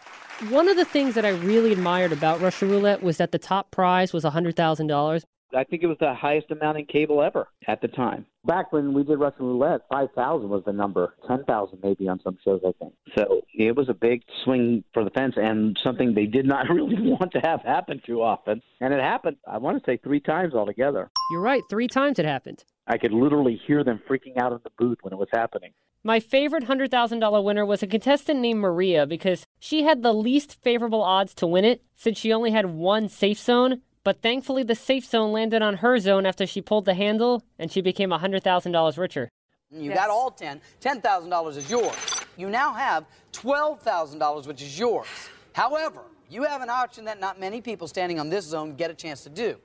One of the things that I really admired about Russian roulette was that the top prize was $100,000. I think it was the highest amount in cable ever at the time. Back when we did Russian roulette, five thousand was the number, ten thousand maybe on some shows, I think. So it was a big swing for the fence, and something they did not really want to have happen too often. And it happened. I want to say three times altogether. You're right, three times it happened. I could literally hear them freaking out in the booth when it was happening. My favorite $100,000 winner was a contestant named Maria because she had the least favorable odds to win it since she only had one safe zone. But thankfully, the safe zone landed on her zone after she pulled the handle and she became $100,000 richer. You got all 10. $10,000 is yours. You now have $12,000, which is yours. However, you have an option that not many people standing on this zone get a chance to do.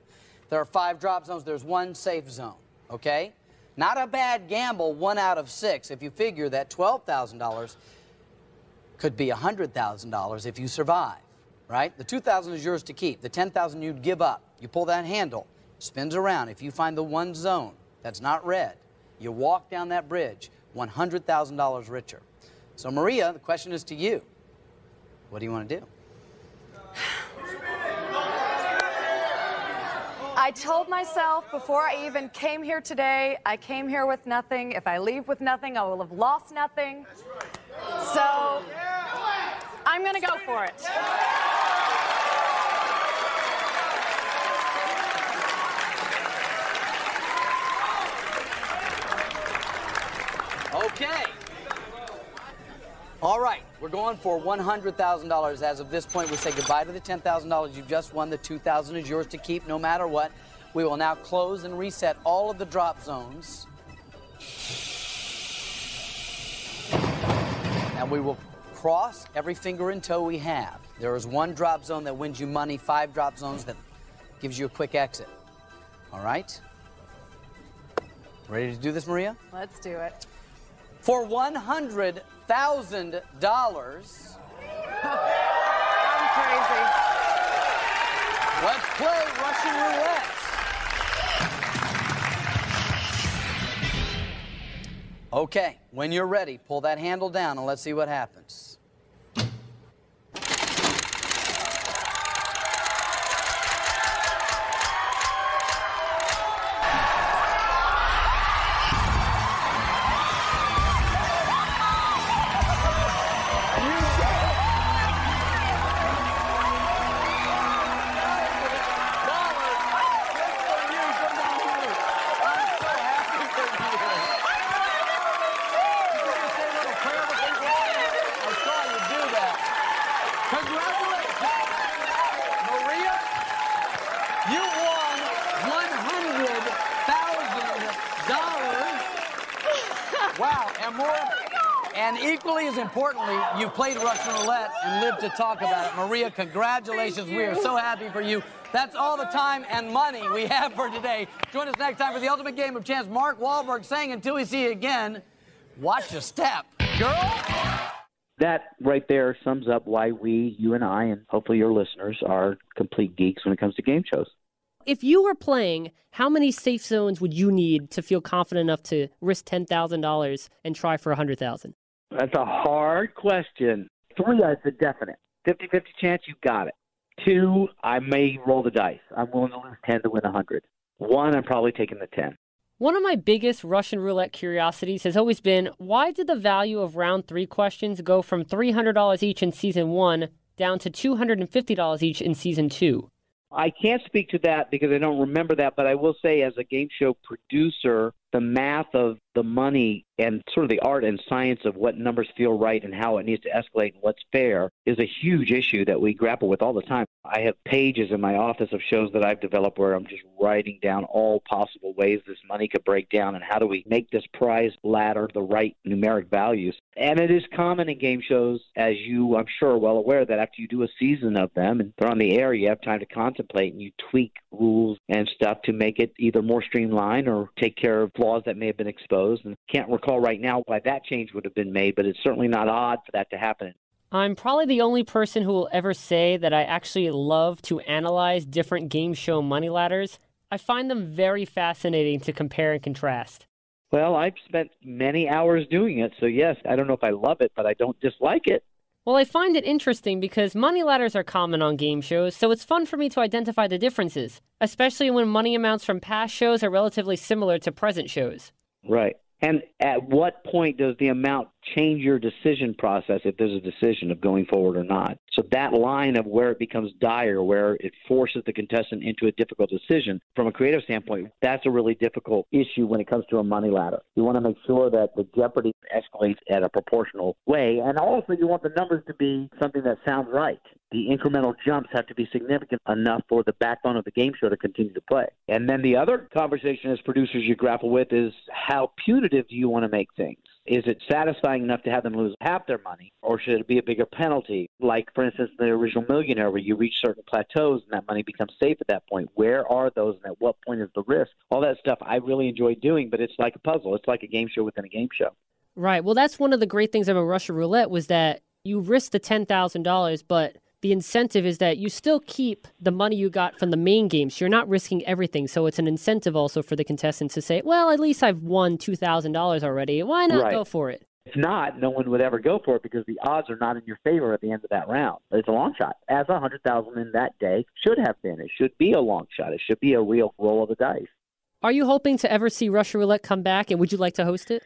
There are five drop zones, there's one safe zone, okay? Not a bad gamble, one out of six. If you figure that $12,000 could be $100,000 if you survive, right? The 2000 is yours to keep. The 10,000 you'd give up. You pull that handle, spins around. If you find the one zone that's not red, you walk down that bridge, $100,000 richer. So Maria, the question is to you. What do you want to do? I told myself before I even came here today, I came here with nothing. If I leave with nothing, I will have lost nothing. So I'm going to go for it. Okay. All right, we're going for $100,000. As of this point, we say goodbye to the $10,000 you've just won. The $2,000 is yours to keep no matter what. We will now close and reset all of the drop zones. And we will cross every finger and toe we have. There is one drop zone that wins you money, five drop zones that gives you a quick exit. All right? Ready to do this, Maria? Let's do it. For $100,000. I'm crazy. Let's play Russian roulette. Okay, when you're ready, pull that handle down and let's see what happens. Importantly, you played Russian roulette and lived to talk about it. Maria, congratulations. We are so happy for you. That's all the time and money we have for today. Join us next time for the ultimate game of chance. Mark Walberg saying, until we see you again, watch your step. Girl? That right there sums up why we, you and I, and hopefully your listeners, are complete geeks when it comes to game shows. If you were playing, how many safe zones would you need to feel confident enough to risk $10,000 and try for 100000 That's a hard question. Three that's a definite. 50 50 chance you got it. Two, I may roll the dice. I'm willing to lose 10 to win 100. One, I'm probably taking the 10. One of my biggest Russian roulette curiosities has always been why did the value of round three questions go from $300 each in season one down to $250 each in season two? I can't speak to that because I don't remember that, but I will say, as a game show producer, the math of the money and sort of the art and science of what numbers feel right and how it needs to escalate and what's fair is a huge issue that we grapple with all the time. I have pages in my office of shows that I've developed where I'm just writing down all possible ways this money could break down and how do we make this prize ladder the right numeric values. And it is common in game shows, as you, I'm sure, are well aware, that after you do a season of them and they're on the air, you have time to contemplate and you tweak rules and stuff to make it either more streamlined or take care of flaws that may have been exposed. And can't recall right now why that change would have been made, but it's certainly not odd for that to happen. I'm probably the only person who will ever say that I actually love to analyze different game show money ladders. I find them very fascinating to compare and contrast. Well, I've spent many hours doing it, so yes, I don't know if I love it, but I don't dislike it. Well, I find it interesting because money ladders are common on game shows, so it's fun for me to identify the differences, especially when money amounts from past shows are relatively similar to present shows. Right. And at what point does the amount change your decision process if there's a decision of going forward or not? So that line of where it becomes dire, where it forces the contestant into a difficult decision, from a creative standpoint, that's a really difficult issue when it comes to a money ladder. You want to make sure that the jeopardy escalates at a proportional way, and also you want the numbers to be something that sounds right the incremental jumps have to be significant enough for the backbone of the game show to continue to play. And then the other conversation as producers you grapple with is how punitive do you want to make things? Is it satisfying enough to have them lose half their money, or should it be a bigger penalty? Like, for instance, the original Millionaire, where you reach certain plateaus and that money becomes safe at that point. Where are those, and at what point is the risk? All that stuff I really enjoy doing, but it's like a puzzle. It's like a game show within a game show. Right. Well, that's one of the great things about Russian roulette was that you risk the ten thousand dollars, but the incentive is that you still keep the money you got from the main games. So you're not risking everything. So it's an incentive also for the contestants to say, well, at least I've won $2,000 already. Why not right. go for it? If not, no one would ever go for it because the odds are not in your favor at the end of that round. It's a long shot, as a hundred thousand in that day should have been. It should be a long shot. It should be a real roll of the dice. Are you hoping to ever see Russia Roulette come back, and would you like to host it?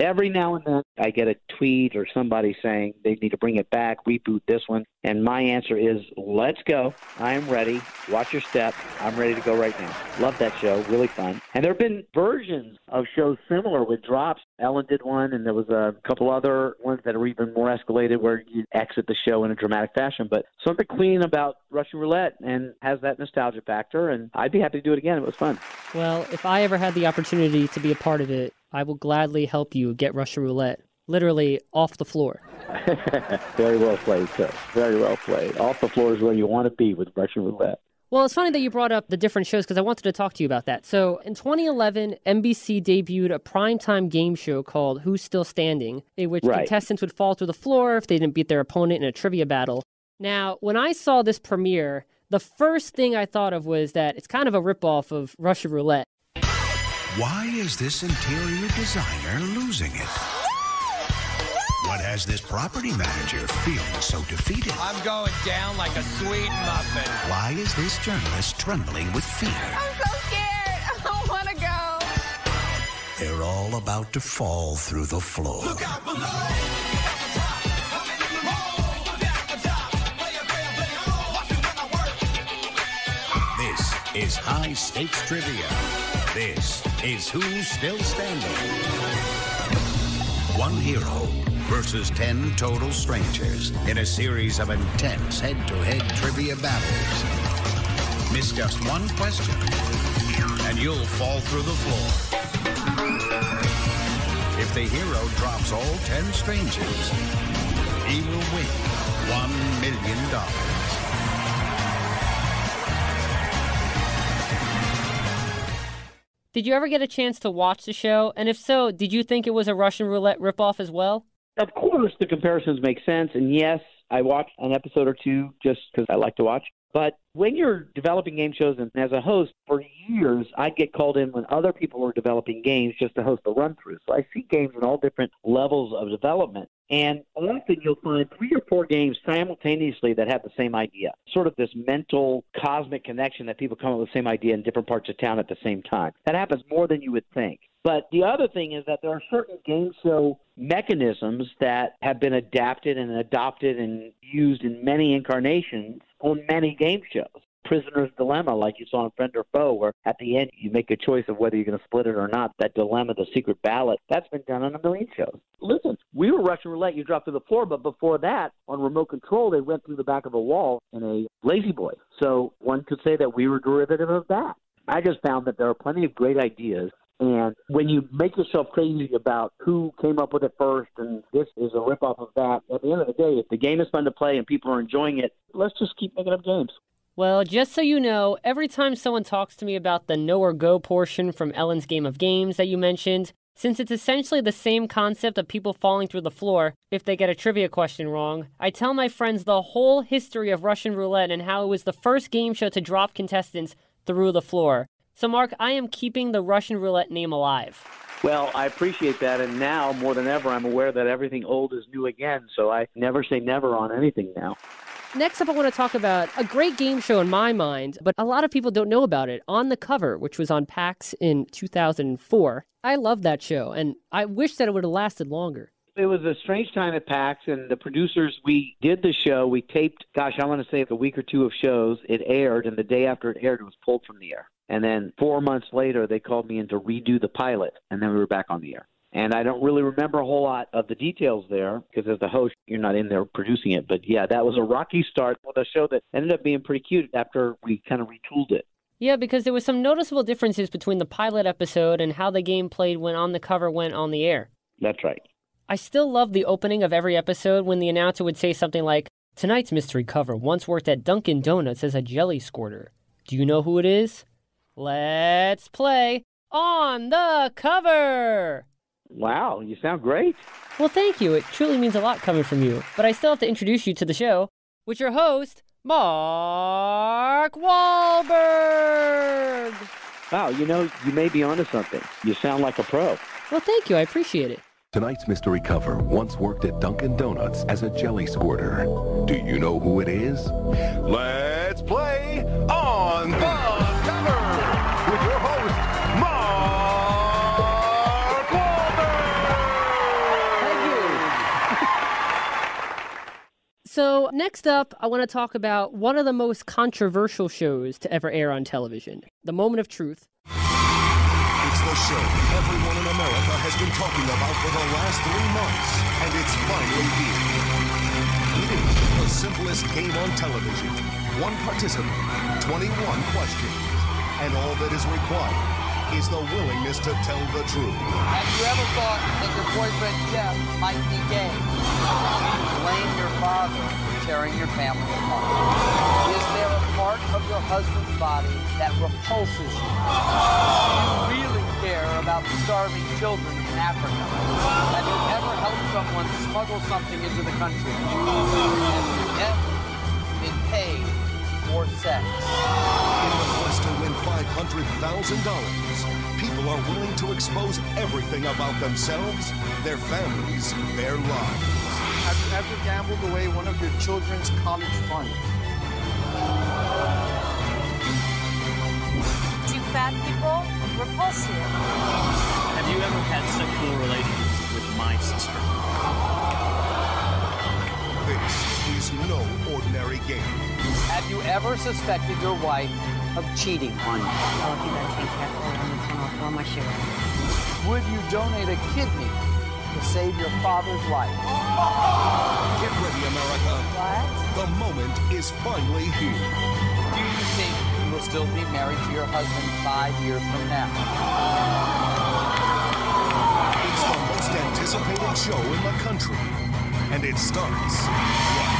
Every now and then, I get a tweet or somebody saying they need to bring it back, reboot this one. And my answer is, let's go. I am ready. Watch your step. I'm ready to go right now. Love that show. Really fun. And there have been versions of shows similar with drops. Ellen did one, and there was a couple other ones that are even more escalated where you exit the show in a dramatic fashion. But something clean about Russian roulette and has that nostalgia factor. And I'd be happy to do it again. It was fun. Well, if I ever had the opportunity to be a part of it, I will gladly help you get Russian roulette literally off the floor. Very well played, sir. Very well played. Off the floor is where you want to be with Russian roulette. Well, it's funny that you brought up the different shows because I wanted to talk to you about that. So, in 2011, NBC debuted a primetime game show called Who's Still Standing, in which Right. contestants would fall through the floor if they didn't beat their opponent in a trivia battle. Now, when I saw this premiere, the first thing I thought of was that it's kind of a ripoff of Russian roulette. Why is this interior designer losing it? What has this property manager feeling so defeated? I'm going down like a sweet muffin. Why is this journalist trembling with fear? I'm so scared. I don't want to go. They're all about to fall through the floor. This is high stakes trivia. This is Who's Still Standing. One hero versus 10 total strangers in a series of intense head to head trivia battles. Miss just one question, and you'll fall through the floor. If the hero drops all 10 strangers, he will win $1 million. Did you ever get a chance to watch the show? And if so, did you think it was a Russian roulette ripoff as well? Of course, the comparisons make sense. And yes, I watched an episode or two just because I like to watch. But when you're developing game shows and as a host, for years, I'd get called in when other people were developing games just to host a run through. So I see games in all different levels of development. And often you'll find three or four games simultaneously that have the same idea. Sort of this mental cosmic connection that people come up with the same idea in different parts of town at the same time. That happens more than you would think. But the other thing is that there are certain game show mechanisms that have been adapted and adopted and used in many incarnations on many game shows. prisoner's dilemma, like you saw in Friend or Foe, where at the end you make a choice of whether you're going to split it or not. That dilemma, the secret ballot, that's been done on a million shows. Listen, we were Russian roulette. You dropped to the floor, but before that, on remote control, they went through the back of a wall in a La-Z-Boy. So one could say that we were derivative of that. I just found that there are plenty of great ideas and when you make yourself crazy about who came up with it first and this is a ripoff of that, at the end of the day, if the game is fun to play and people are enjoying it, let's just keep making up games. Well, just so you know, every time someone talks to me about the Know or Go portion from Ellen's Game of Games that you mentioned, since it's essentially the same concept of people falling through the floor if they get a trivia question wrong, I tell my friends the whole history of Russian roulette and how it was the first game show to drop contestants through the floor. So, Mark, I am keeping the Russian roulette name alive. Well, I appreciate that. And now, more than ever, I'm aware that everything old is new again. So I never say never on anything now. Next up, I want to talk about a great game show in my mind, but a lot of people don't know about it. On the Cover, which was on PAX in 2004. I love that show, and I wish that it would have lasted longer. It was a strange time at PAX, and the producers, we did the show. We taped, gosh, I want to say a week or two of shows. It aired, and the day after it aired, it was pulled from the air. And then four months later, they called me in to redo the pilot, and then we were back on the air. And I don't really remember a whole lot of the details there because as the host, you're not in there producing it. But yeah, that was a rocky start with a show that ended up being pretty cute after we kind of retooled it. Yeah, because there was some noticeable differences between the pilot episode and how the game played when on the cover went on the air. That's right. I still love the opening of every episode when the announcer would say something like, Tonight's mystery cover once worked at Dunkin' Donuts as a jelly squirter. Do you know who it is? Let's play on the cover. Wow, you sound great. Well, thank you. It truly means a lot coming from you. But I still have to introduce you to the show with your host, Mark Walberg. Wow, you know, you may be onto something. You sound like a pro. Well, thank you. I appreciate it. Tonight's mystery cover once worked at Dunkin' Donuts as a jelly squirter. Do you know who it is? Let's play So, next up, I want to talk about one of the most controversial shows to ever air on television The Moment of Truth. It's the show everyone in America has been talking about for the last three months, and it's finally here. It is the simplest game on television. One participant, 21 questions, and all that is required is the willingness to tell the truth. Have you ever thought that your boyfriend Jeff might be gay? Blame your father for tearing your family apart. Is there a part of your husband's body that repulses you? Do you really care about starving children in Africa? Have you ever helped someone smuggle something into the country? Have you ever been paid for sex? In the quest to win $500,000, people are willing to expose everything about themselves, their families, their lives. Have you ever gambled away one of your children's college funds? Do fat people repulse you? Have you ever had sexual relations with my sister? This is no ordinary game. Have you ever suspected your wife of cheating on you? Oh, if you gotta take that order on this one, I'll throw my shoe. Would you donate a kidney to save your father's life? Get ready, America. What? The moment is finally here. Do you think you will still be married to your husband five years from now? It's the most anticipated show in the country, and it starts right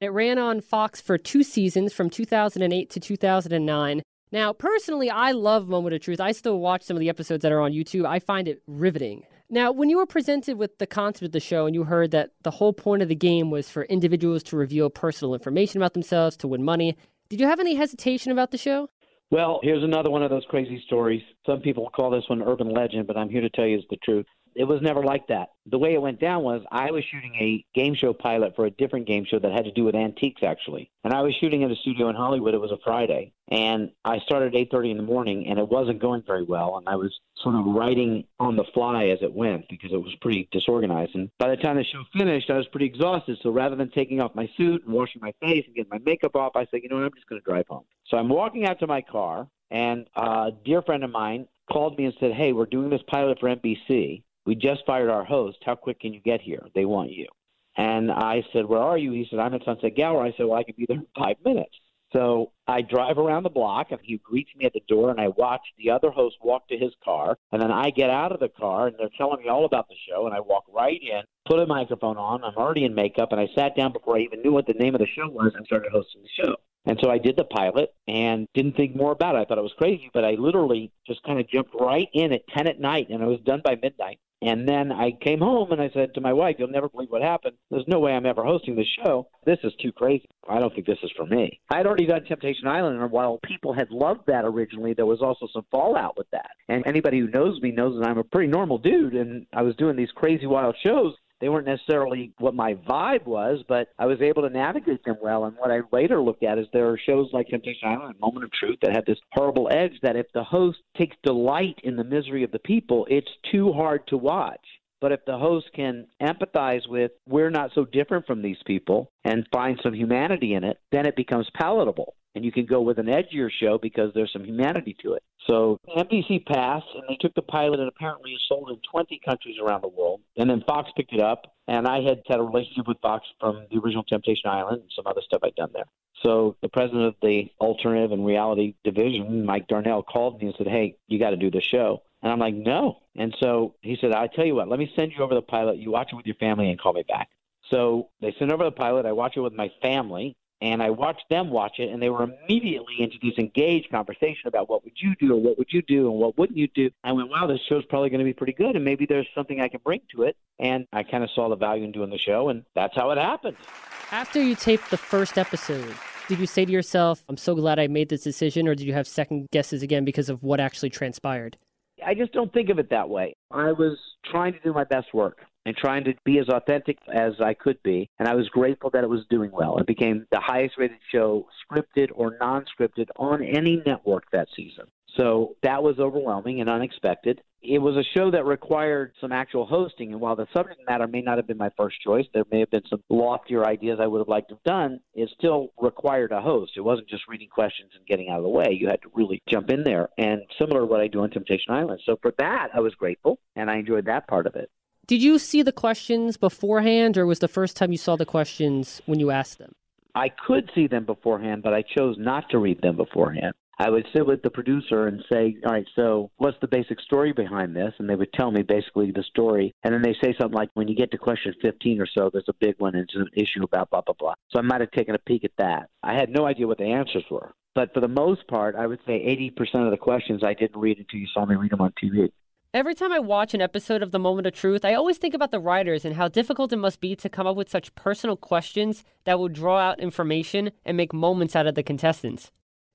It ran on Fox for two seasons from 2008 to 2009. Now, personally, I love Moment of Truth. I still watch some of the episodes that are on YouTube. I find it riveting. Now, when you were presented with the concept of the show and you heard that the whole point of the game was for individuals to reveal personal information about themselves to win money, did you have any hesitation about the show? Well, here's another one of those crazy stories. Some people call this one urban legend, but I'm here to tell you it's the truth. It was never like that. The way it went down was I was shooting a game show pilot for a different game show that had to do with antiques actually. And I was shooting in a studio in Hollywood. It was a Friday. And I started at 8:30 in the morning and it wasn't going very well and I was sort of writing on the fly as it went because it was pretty disorganized. And by the time the show finished, I was pretty exhausted. So rather than taking off my suit and washing my face and getting my makeup off, I said, "You know what? I'm just going to drive home." So I'm walking out to my car and a dear friend of mine called me and said, "Hey, we're doing this pilot for NBC. We just fired our host. How quick can you get here? They want you." And I said, "Where are you?" He said, "I'm at Sunset Gower." I said, "Well, I could be there in five minutes." So I drive around the block, and he greets me at the door, and I watch the other host walk to his car, and then I get out of the car, and they're telling me all about the show, and I walk right in, put a microphone on, I'm already in makeup, and I sat down before I even knew what the name of the show was, and started hosting the show. And so I did the pilot and didn't think more about it. I thought it was crazy, but I literally just kind of jumped right in at 10 at night, and I was done by midnight. And then I came home and I said to my wife, You'll never believe what happened. There's no way I'm ever hosting this show. This is too crazy. I don't think this is for me. I had already done Temptation Island, and while people had loved that originally, there was also some fallout with that. And anybody who knows me knows that I'm a pretty normal dude, and I was doing these crazy wild shows they weren't necessarily what my vibe was, but I was able to navigate them well. And what I later looked at is there are shows like Temptation Island and Moment of Truth that have this horrible edge that if the host takes delight in the misery of the people, it's too hard to watch. But if the host can empathize with we're not so different from these people and find some humanity in it, then it becomes palatable and you can go with an edgier show because there's some humanity to it. So NBC passed, and they took the pilot, and apparently it's sold in 20 countries around the world. And then Fox picked it up, and I had had a relationship with Fox from the original Temptation Island and some other stuff I'd done there. So the president of the alternative and reality division, Mike Darnell, called me and said, "Hey, you got to do this show." And I'm like, "No." And so he said, "I tell you what, let me send you over the pilot. You watch it with your family and call me back." So they sent over the pilot. I watch it with my family, and I watched them watch it, and they were immediately into this engaged conversation about what would you do, or what would you do, and what wouldn't you do. I went, wow, this show's probably going to be pretty good, and maybe there's something I can bring to it. And I kind of saw the value in doing the show, and that's how it happened. After you taped the first episode, did you say to yourself, I'm so glad I made this decision, or did you have second guesses again because of what actually transpired? I just don't think of it that way. I was trying to do my best work and trying to be as authentic as I could be. And I was grateful that it was doing well. It became the highest rated show, scripted or non scripted, on any network that season. So that was overwhelming and unexpected. It was a show that required some actual hosting, and while the subject matter may not have been my first choice, there may have been some loftier ideas I would have liked to have done. It still required a host. It wasn't just reading questions and getting out of the way. You had to really jump in there, and similar to what I do on Temptation Island. So for that, I was grateful, and I enjoyed that part of it. Did you see the questions beforehand, or was the first time you saw the questions when you asked them? I could see them beforehand, but I chose not to read them beforehand. I would sit with the producer and say, All right, so what's the basic story behind this? And they would tell me basically the story. And then they say something like, When you get to question 15 or so, there's a big one, and it's an issue about blah, blah, blah. So I might have taken a peek at that. I had no idea what the answers were. But for the most part, I would say 80% of the questions I didn't read until you saw me read them on TV. Every time I watch an episode of The Moment of Truth, I always think about the writers and how difficult it must be to come up with such personal questions that will draw out information and make moments out of the contestants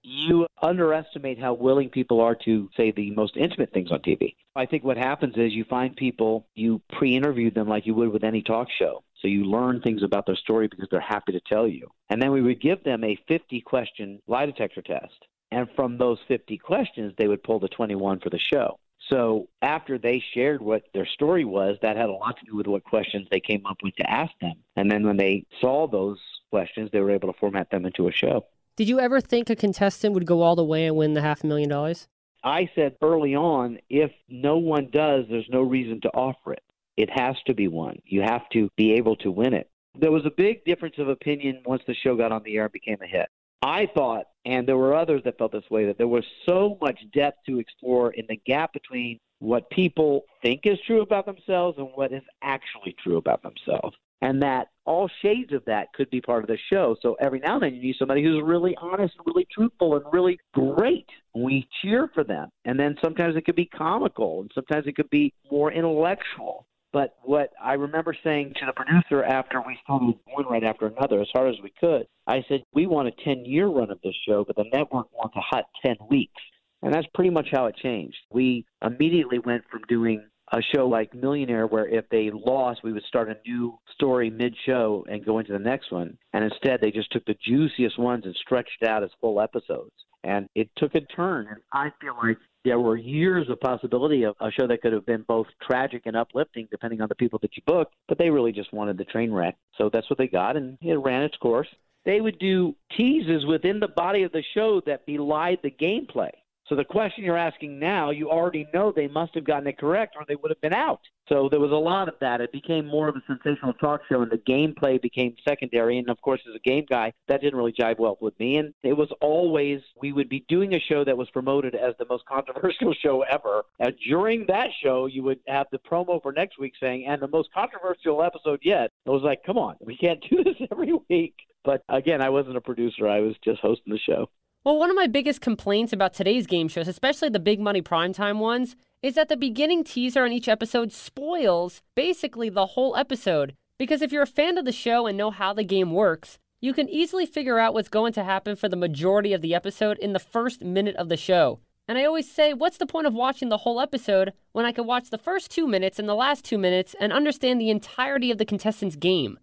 you underestimate how willing people are to say the most intimate things on TV. I think what happens is you find people, you pre interview them like you would with any talk show. So you learn things about their story because they're happy to tell you. And then we would give them a 50 question lie detector test. And from those 50 questions, they would pull the 21 for the show. So after they shared what their story was, that had a lot to do with what questions they came up with to ask them. And then when they saw those questions, they were able to format them into a show. Did you ever think a contestant would go all the way and win the half a million dollars? I said early on, if no one does, there's no reason to offer it. It has to be won. You have to be able to win it. There was a big difference of opinion once the show got on the air and became a hit. I thought, and there were others that felt this way, that there was so much depth to explore in the gap between what people think is true about themselves and what is actually true about themselves and that all shades of that could be part of the show. So every now and then you need somebody who's really honest and really truthful and really great. We cheer for them. And then sometimes it could be comical and sometimes it could be more intellectual. But what I remember saying to the producer after we started one right after another, as hard as we could, I said, We want a 10 year run of this show, but the network wants a hot 10 weeks. And that's pretty much how it changed. We immediately went from doing a show like Millionaire, where if they lost, we would start a new story mid show and go into the next one. And instead, they just took the juiciest ones and stretched out as full episodes. And it took a turn. And I feel like there were years of possibility of a show that could have been both tragic and uplifting, depending on the people that you book. But they really just wanted the train wreck. So that's what they got, and it ran its course. They would do teases within the body of the show that belied the gameplay. So the question you're asking now, you already know they must have gotten it correct or they would have been out. So there was a lot of that. It became more of a sensational talk show, and the gameplay became secondary. And of course, as a game guy, that didn't really jive well with me. And it was always we would be doing a show that was promoted as the most controversial show ever. And during that show, you would have the promo for next week saying, "And the most controversial episode yet." It was like, come on, we can't do this every week. But again, I wasn't a producer; I was just hosting the show. Well, one of my biggest complaints about today's game shows, especially the big money primetime ones, is that the beginning teaser on each episode spoils basically the whole episode. Because if you're a fan of the show and know how the game works, you can easily figure out what's going to happen for the majority of the episode in the first minute of the show. And I always say, what's the point of watching the whole episode when I can watch the first two minutes and the last two minutes and understand the entirety of the contestant's game?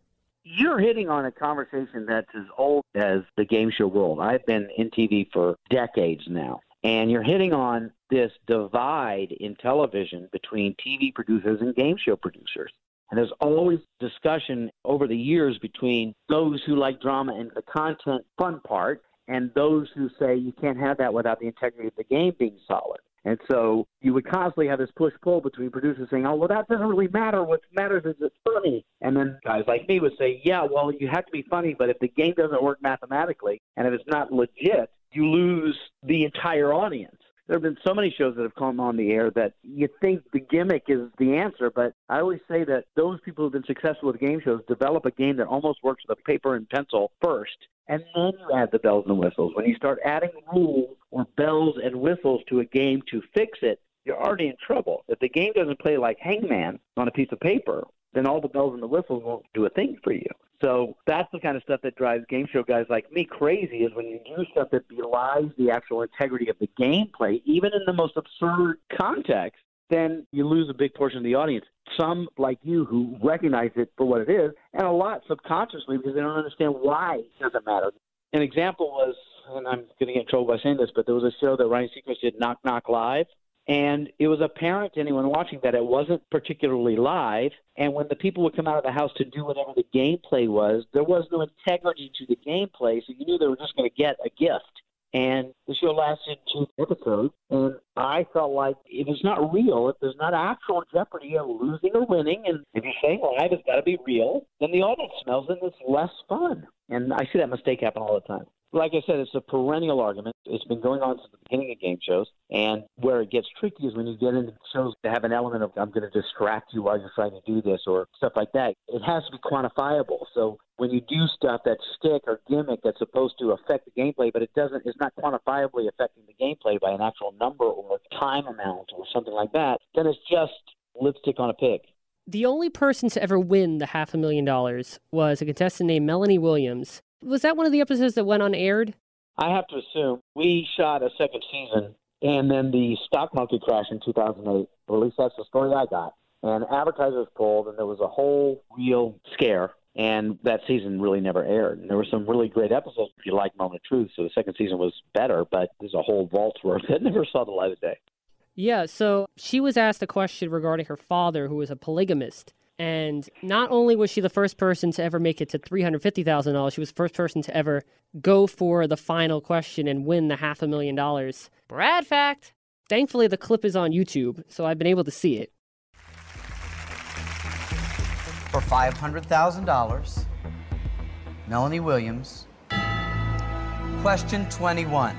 You're hitting on a conversation that's as old as the game show world. I've been in TV for decades now. And you're hitting on this divide in television between TV producers and game show producers. And there's always discussion over the years between those who like drama and the content fun part and those who say you can't have that without the integrity of the game being solid. And so you would constantly have this push pull between producers saying, oh, well, that doesn't really matter. What matters is it's funny. And then guys like me would say, yeah, well, you have to be funny, but if the game doesn't work mathematically and if it's not legit, you lose the entire audience. There have been so many shows that have come on the air that you think the gimmick is the answer, but I always say that those people who've been successful with game shows develop a game that almost works with a paper and pencil first, and then you add the bells and whistles. When you start adding rules or bells and whistles to a game to fix it, you're already in trouble. If the game doesn't play like Hangman on a piece of paper, then all the bells and the whistles won't do a thing for you. So that's the kind of stuff that drives game show guys like me crazy is when you do stuff that belies the actual integrity of the gameplay, even in the most absurd context, then you lose a big portion of the audience. Some like you who recognize it for what it is, and a lot subconsciously because they don't understand why it doesn't matter. An example was, and I'm going to get in trouble by saying this, but there was a show that Ryan Seacrest did, Knock Knock Live, and it was apparent to anyone watching that it wasn't particularly live. And when the people would come out of the house to do whatever the gameplay was, there was no integrity to the gameplay, so you knew they were just going to get a gift. And the show lasted two episodes, and I felt like if it's not real, if there's not actual jeopardy of losing or winning, and if you're saying live, it's got to be real, then the audience smells and it's less fun. And I see that mistake happen all the time like I said, it's a perennial argument. It's been going on since the beginning of game shows. And where it gets tricky is when you get into shows that have an element of, I'm going to distract you while you're trying to do this or stuff like that. It has to be quantifiable. So when you do stuff that's stick or gimmick that's supposed to affect the gameplay, but it doesn't, it's not quantifiably affecting the gameplay by an actual number or time amount or something like that, then it's just lipstick on a pig. The only person to ever win the half a million dollars was a contestant named Melanie Williams. Was that one of the episodes that went unaired? I have to assume we shot a second season, and then the stock market crashed in 2008. Or at least that's the story I got. And advertisers pulled, and there was a whole real scare. And that season really never aired. And there were some really great episodes if you like Moment of Truth. So the second season was better, but there's a whole vault worth that never saw the light of day. Yeah, so she was asked a question regarding her father, who was a polygamist. And not only was she the first person to ever make it to $350,000, she was the first person to ever go for the final question and win the half a million dollars. Brad fact. Thankfully, the clip is on YouTube, so I've been able to see it. For $500,000, Melanie Williams. Question 21.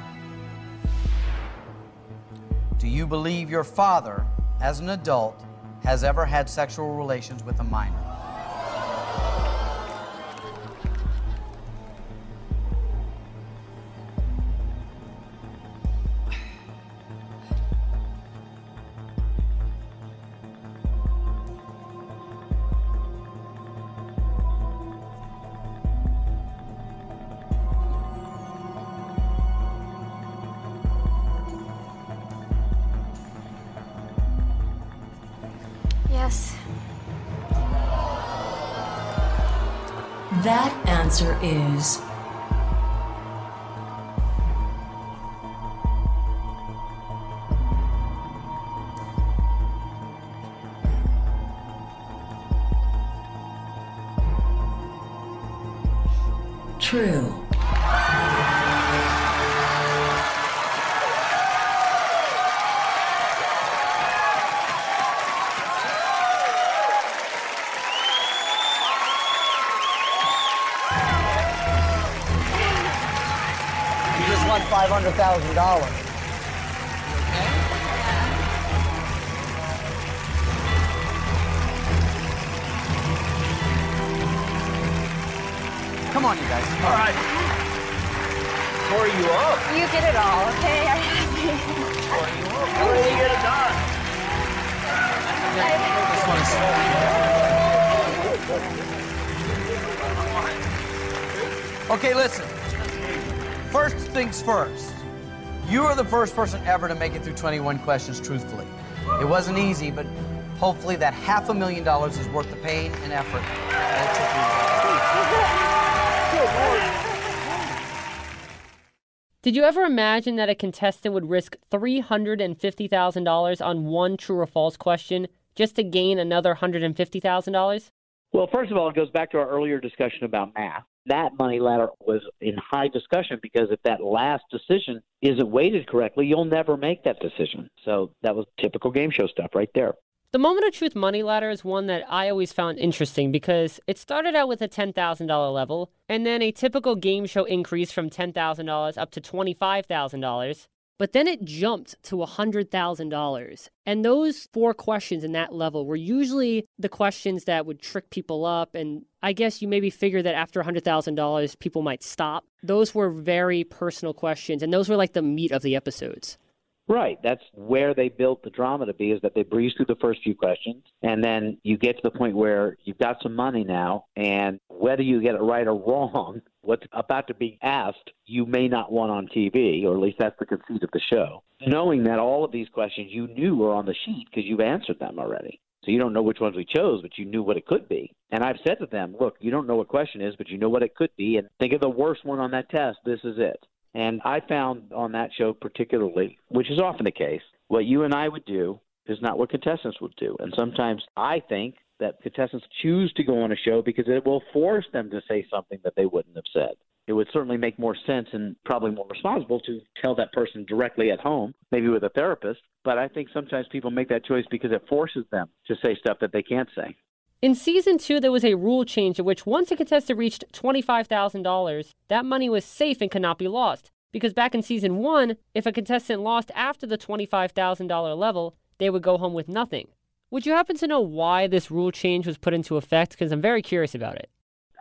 Do you believe your father, as an adult, has ever had sexual relations with a minor? Come on, you guys. All right. Tore you up. You get it all, okay? I Tore you up. How did you get it done? This one is Okay, listen. First things first. You are the first person ever to make it through 21 questions truthfully. It wasn't easy, but hopefully that half a million dollars is worth the pain and effort. Did you ever imagine that a contestant would risk $350,000 on one true or false question just to gain another $150,000? Well, first of all, it goes back to our earlier discussion about math. That money ladder was in high discussion because if that last decision isn't weighted correctly, you'll never make that decision. So that was typical game show stuff right there. The Moment of Truth money ladder is one that I always found interesting because it started out with a $10,000 level and then a typical game show increase from $10,000 up to $25,000. But then it jumped to $100,000. And those four questions in that level were usually the questions that would trick people up. And I guess you maybe figure that after $100,000, people might stop. Those were very personal questions, and those were like the meat of the episodes. Right. That's where they built the drama to be is that they breeze through the first few questions and then you get to the point where you've got some money now and whether you get it right or wrong, what's about to be asked, you may not want on TV, or at least that's the conceit of the show. Knowing that all of these questions you knew were on the sheet because you've answered them already. So you don't know which ones we chose, but you knew what it could be. And I've said to them, look, you don't know what question is, but you know what it could be. And think of the worst one on that test. This is it. And I found on that show particularly, which is often the case, what you and I would do is not what contestants would do. And sometimes I think that contestants choose to go on a show because it will force them to say something that they wouldn't have said. It would certainly make more sense and probably more responsible to tell that person directly at home, maybe with a therapist. But I think sometimes people make that choice because it forces them to say stuff that they can't say. In season two, there was a rule change in which once a contestant reached $25,000, that money was safe and could not be lost. Because back in season one, if a contestant lost after the $25,000 level, they would go home with nothing. Would you happen to know why this rule change was put into effect? Because I'm very curious about it.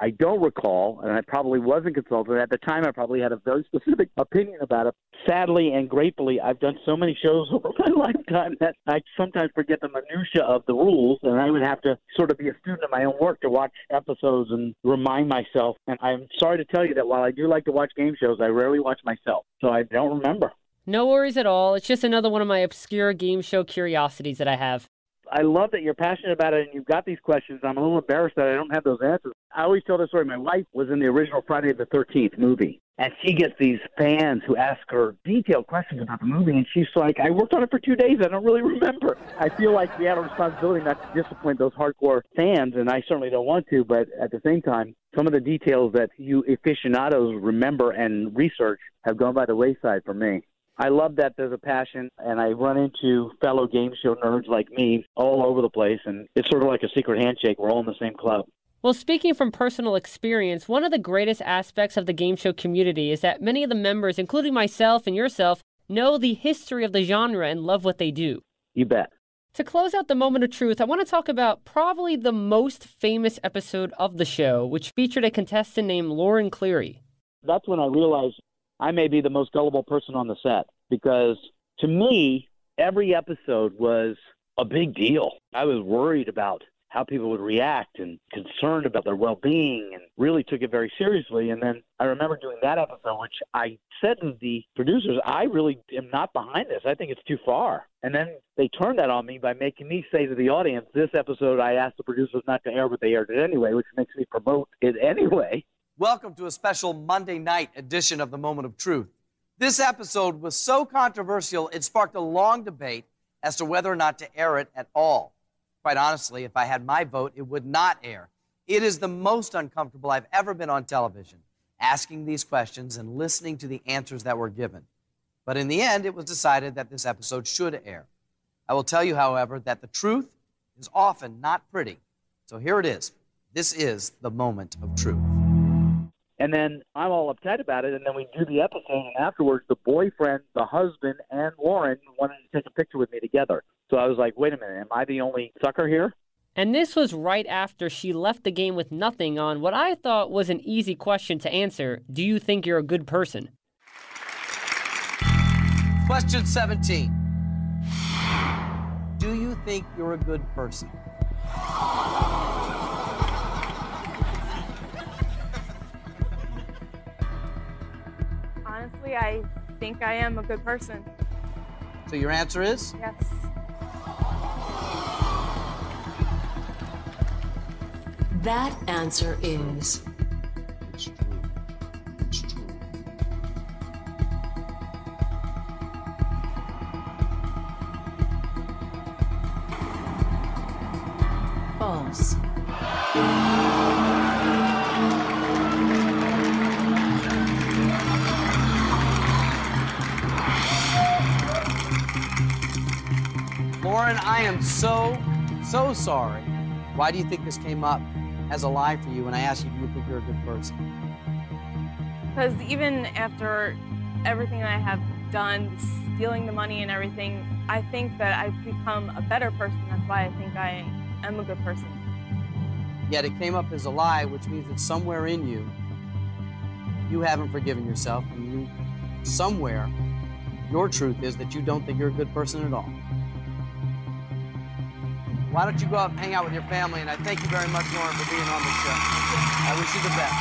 I don't recall, and I probably wasn't consulted. At the time, I probably had a very specific opinion about it. Sadly and gratefully, I've done so many shows over my lifetime that I sometimes forget the minutia of the rules, and I would have to sort of be a student of my own work to watch episodes and remind myself. And I'm sorry to tell you that while I do like to watch game shows, I rarely watch myself, so I don't remember. No worries at all. It's just another one of my obscure game show curiosities that I have. I love that you're passionate about it and you've got these questions. I'm a little embarrassed that I don't have those answers. I always tell this story. My wife was in the original Friday the 13th movie, and she gets these fans who ask her detailed questions about the movie, and she's like, I worked on it for two days. I don't really remember. I feel like we have a responsibility not to disappoint those hardcore fans, and I certainly don't want to, but at the same time, some of the details that you aficionados remember and research have gone by the wayside for me. I love that there's a passion, and I run into fellow game show nerds like me all over the place, and it's sort of like a secret handshake. We're all in the same club. Well, speaking from personal experience, one of the greatest aspects of the game show community is that many of the members, including myself and yourself, know the history of the genre and love what they do. You bet. To close out the moment of truth, I want to talk about probably the most famous episode of the show, which featured a contestant named Lauren Cleary. That's when I realized I may be the most gullible person on the set because to me, every episode was a big deal. I was worried about how people would react and concerned about their well-being and really took it very seriously. And then I remember doing that episode, which I said to the producers, I really am not behind this. I think it's too far. And then they turned that on me by making me say to the audience, this episode I asked the producers not to air, but they aired it anyway, which makes me promote it anyway. Welcome to a special Monday night edition of The Moment of Truth. This episode was so controversial, it sparked a long debate as to whether or not to air it at all. Quite honestly, if I had my vote, it would not air. It is the most uncomfortable I've ever been on television, asking these questions and listening to the answers that were given. But in the end, it was decided that this episode should air. I will tell you, however, that the truth is often not pretty. So here it is. This is the moment of truth. And then I'm all upset about it. And then we do the episode, and afterwards, the boyfriend, the husband, and Lauren wanted to take a picture with me together. So I was like, wait a minute, am I the only sucker here? And this was right after she left the game with nothing on what I thought was an easy question to answer Do you think you're a good person? Question 17 Do you think you're a good person? Honestly, I think I am a good person. So your answer is? Yes. That answer is Lauren, I am so, so sorry. Why do you think this came up as a lie for you when I asked you, do you think you're a good person? Because even after everything I have done, stealing the money and everything, I think that I've become a better person. That's why I think I am a good person. Yet it came up as a lie, which means that somewhere in you, you haven't forgiven yourself, and you, somewhere, your truth is that you don't think you're a good person at all. Why don't you go out and hang out with your family? And I thank you very much, Lauren, for being on the show. I wish you the best.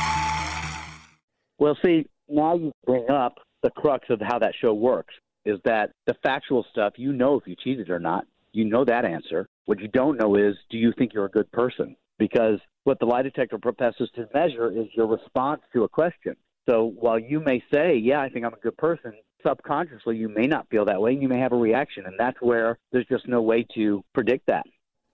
Well, see, now you bring up the crux of how that show works is that the factual stuff, you know if you cheated or not. You know that answer. What you don't know is, do you think you're a good person? Because what the lie detector professes to measure is your response to a question. So while you may say, yeah, I think I'm a good person, subconsciously you may not feel that way and you may have a reaction. And that's where there's just no way to predict that.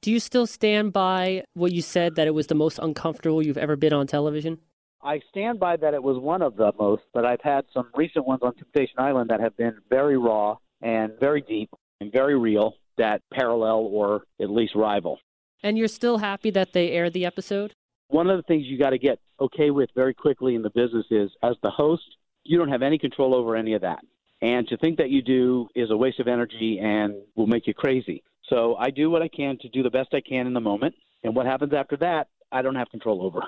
Do you still stand by what you said that it was the most uncomfortable you've ever been on television? I stand by that it was one of the most, but I've had some recent ones on Temptation Island that have been very raw and very deep and very real that parallel or at least rival. And you're still happy that they aired the episode? One of the things you got to get okay with very quickly in the business is as the host, you don't have any control over any of that. And to think that you do is a waste of energy and will make you crazy. So I do what I can to do the best I can in the moment. And what happens after that, I don't have control over.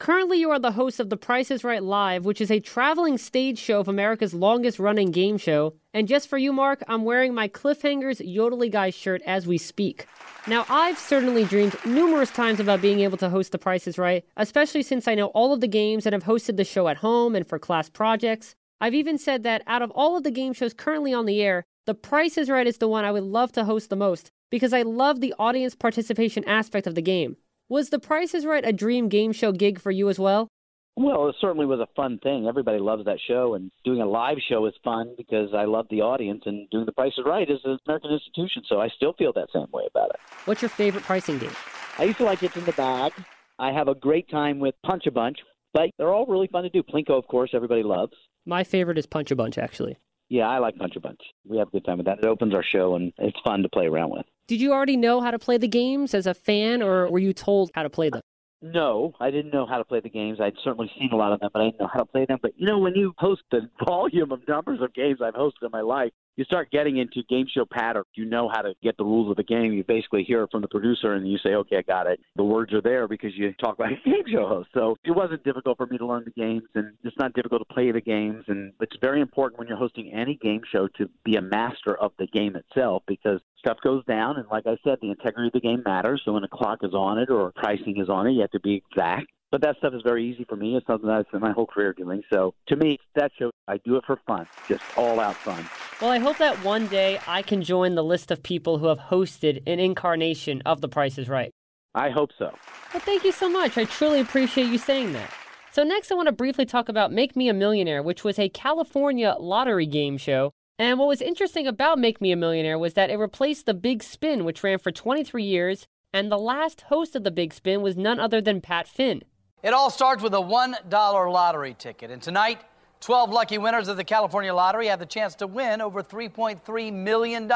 Currently, you are the host of The Price is Right Live, which is a traveling stage show of America's longest running game show. And just for you, Mark, I'm wearing my Cliffhangers Yodely Guy shirt as we speak. Now, I've certainly dreamed numerous times about being able to host The Price is Right, especially since I know all of the games and have hosted the show at home and for class projects. I've even said that out of all of the game shows currently on the air, The Price is Right is the one I would love to host the most because I love the audience participation aspect of the game. Was The Price is Right a dream game show gig for you as well? Well, it certainly was a fun thing. Everybody loves that show, and doing a live show is fun because I love the audience, and doing The Price is Right is an American institution, so I still feel that same way about it. What's your favorite pricing game? I used to like It's in the Bag. I have a great time with Punch a Bunch, but they're all really fun to do. Plinko, of course, everybody loves. My favorite is Punch a Bunch, actually. Yeah, I like Punch a Bunch. We have a good time with that. It opens our show, and it's fun to play around with. Did you already know how to play the games as a fan, or were you told how to play them? No, I didn't know how to play the games. I'd certainly seen a lot of them, but I didn't know how to play them. But you know, when you host the volume of numbers of games I've hosted in my life, you start getting into game show pattern. You know how to get the rules of the game. You basically hear it from the producer and you say, okay, I got it. The words are there because you talk like a game show host. So it wasn't difficult for me to learn the games and it's not difficult to play the games. And it's very important when you're hosting any game show to be a master of the game itself because stuff goes down. And like I said, the integrity of the game matters. So when a clock is on it or pricing is on it, you have to be exact. But that stuff is very easy for me. It's something that I've spent my whole career doing. So to me, that show, I do it for fun, just all out fun. Well, I hope that one day I can join the list of people who have hosted an incarnation of The Price is Right. I hope so. Well, thank you so much. I truly appreciate you saying that. So, next, I want to briefly talk about Make Me a Millionaire, which was a California lottery game show. And what was interesting about Make Me a Millionaire was that it replaced The Big Spin, which ran for 23 years, and the last host of The Big Spin was none other than Pat Finn. It all starts with a $1 lottery ticket. And tonight, 12 lucky winners of the California lottery have the chance to win over $3.3 million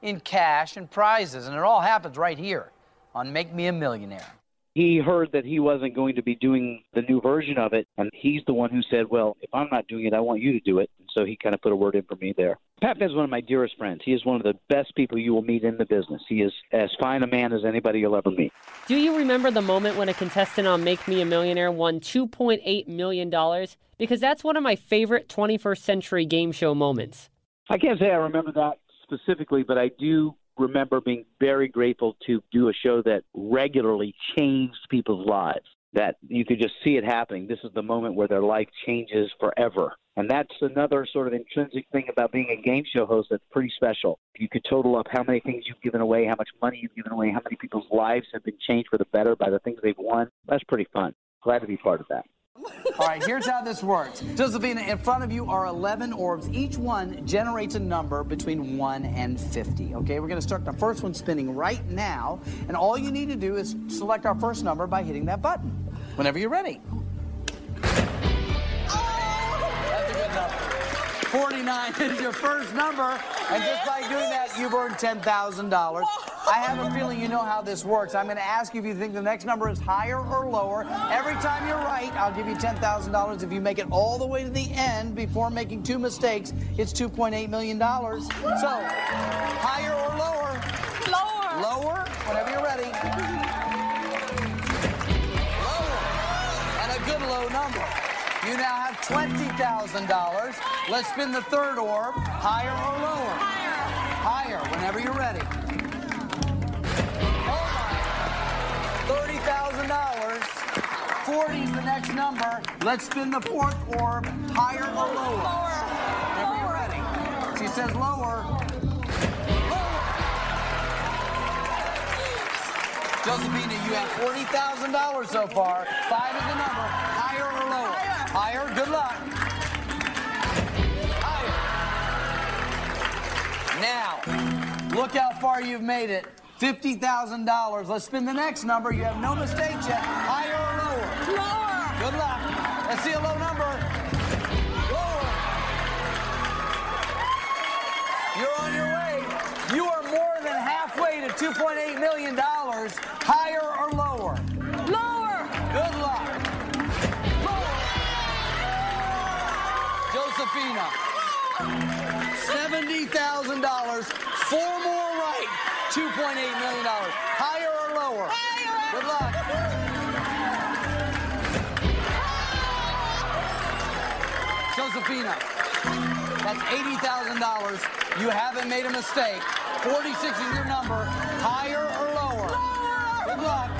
in cash and prizes. And it all happens right here on Make Me a Millionaire. He heard that he wasn't going to be doing the new version of it, and he's the one who said, Well, if I'm not doing it, I want you to do it. So he kind of put a word in for me there. Pat Finn's one of my dearest friends. He is one of the best people you will meet in the business. He is as fine a man as anybody you'll ever meet. Do you remember the moment when a contestant on Make Me a Millionaire won $2.8 million? Because that's one of my favorite 21st century game show moments. I can't say I remember that specifically, but I do remember being very grateful to do a show that regularly changed people's lives. That you could just see it happening. This is the moment where their life changes forever. And that's another sort of intrinsic thing about being a game show host that's pretty special. You could total up how many things you've given away, how much money you've given away, how many people's lives have been changed for the better by the things they've won. That's pretty fun. Glad to be part of that. All right, here's how this works. Josephina, in front of you are 11 orbs. Each one generates a number between 1 and 50. Okay, we're going to start the first one spinning right now. And all you need to do is select our first number by hitting that button whenever you're ready. 49 is your first number. And just by doing that, you've earned $10,000. I have a feeling you know how this works. I'm going to ask you if you think the next number is higher or lower. Every time you're right, I'll give you $10,000. If you make it all the way to the end before making two mistakes, it's $2.8 million. So, higher or lower? Lower. Lower, whenever you're ready. Lower. And a good low number. You now have $20,000. Let's spin the third orb. Higher or lower? Higher. Higher, whenever you're ready. $30,000. 40 is the next number. Let's spin the fourth orb. Higher or lower? Lower. Whenever you're ready. She says lower. Josephina, you have $40,000 so far. Five is the number. Higher or lower? Higher. Higher. Good luck. Higher. Now, look how far you've made it. $50,000. Let's spin the next number. You have no mistakes yet. Higher or lower? Lower. Good luck. Let's see a low number. Lower. You're on your way. You are more than halfway to $2.8 million. Higher or? Lower. $70,000. Four more right. $2.8 million. Higher or lower? Higher. Good luck. Josephina, that's $80,000. You haven't made a mistake. 46 is your number. Higher or lower? Good luck.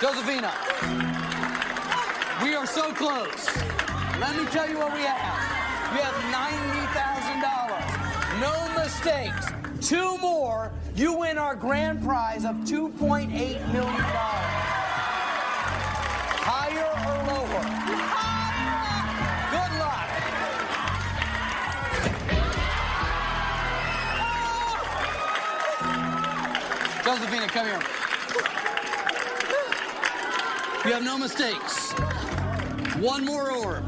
Josephina, are so close. Let me tell you what we have. You have $90,000. No mistakes. Two more, you win our grand prize of $2.8 million. Higher or lower? Good luck. Josephina, come here. You have no mistakes. One more orb.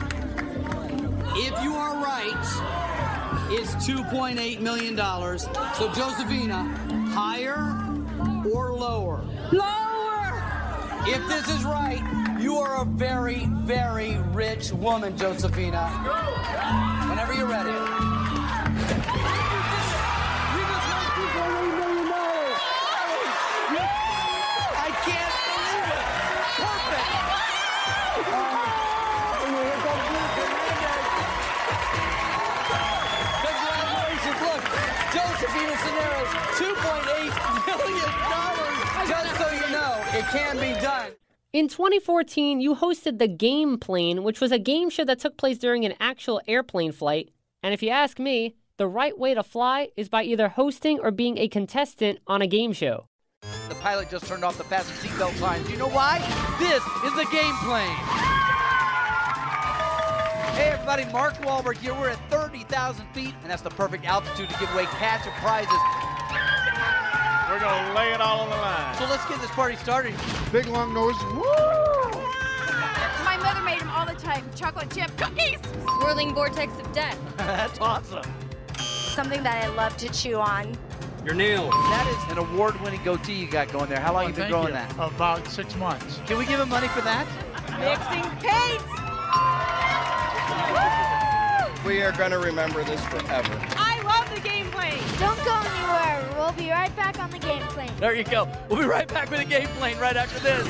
If you are right, it's $2.8 million. So, Josephina, higher or lower? Lower. If this is right, You are a very, very rich woman, Josephina. Whenever you're ready. Cineros, $2.8 million. Just so you know, it can be done. In 2014, you hosted The Game Plane, which was a game show that took place during an actual airplane flight. And if you ask me, the right way to fly is by either hosting or being a contestant on a game show. The pilot just turned off the fasten seatbelt signs. You know why? This is the game plane. Hey everybody, Mark Walberg here. We're at 30,000 feet, and that's the perfect altitude to give away cash and prizes. We're gonna lay it all on the line. So let's get this party started. Big long nose. My mother made them all the time. Chocolate chip cookies. Swirling vortex of death. that's awesome. Something that I love to chew on. Your nails. That is an award-winning goatee you got going there. How long Oh, you been thank growing you. that? About six months. Can we give him money for that? Mixing paints. We are gonna remember this forever. I love the game plane. Don't go anywhere. We'll be right back on the game plane. There you go. We'll be right back with the game plane right after this.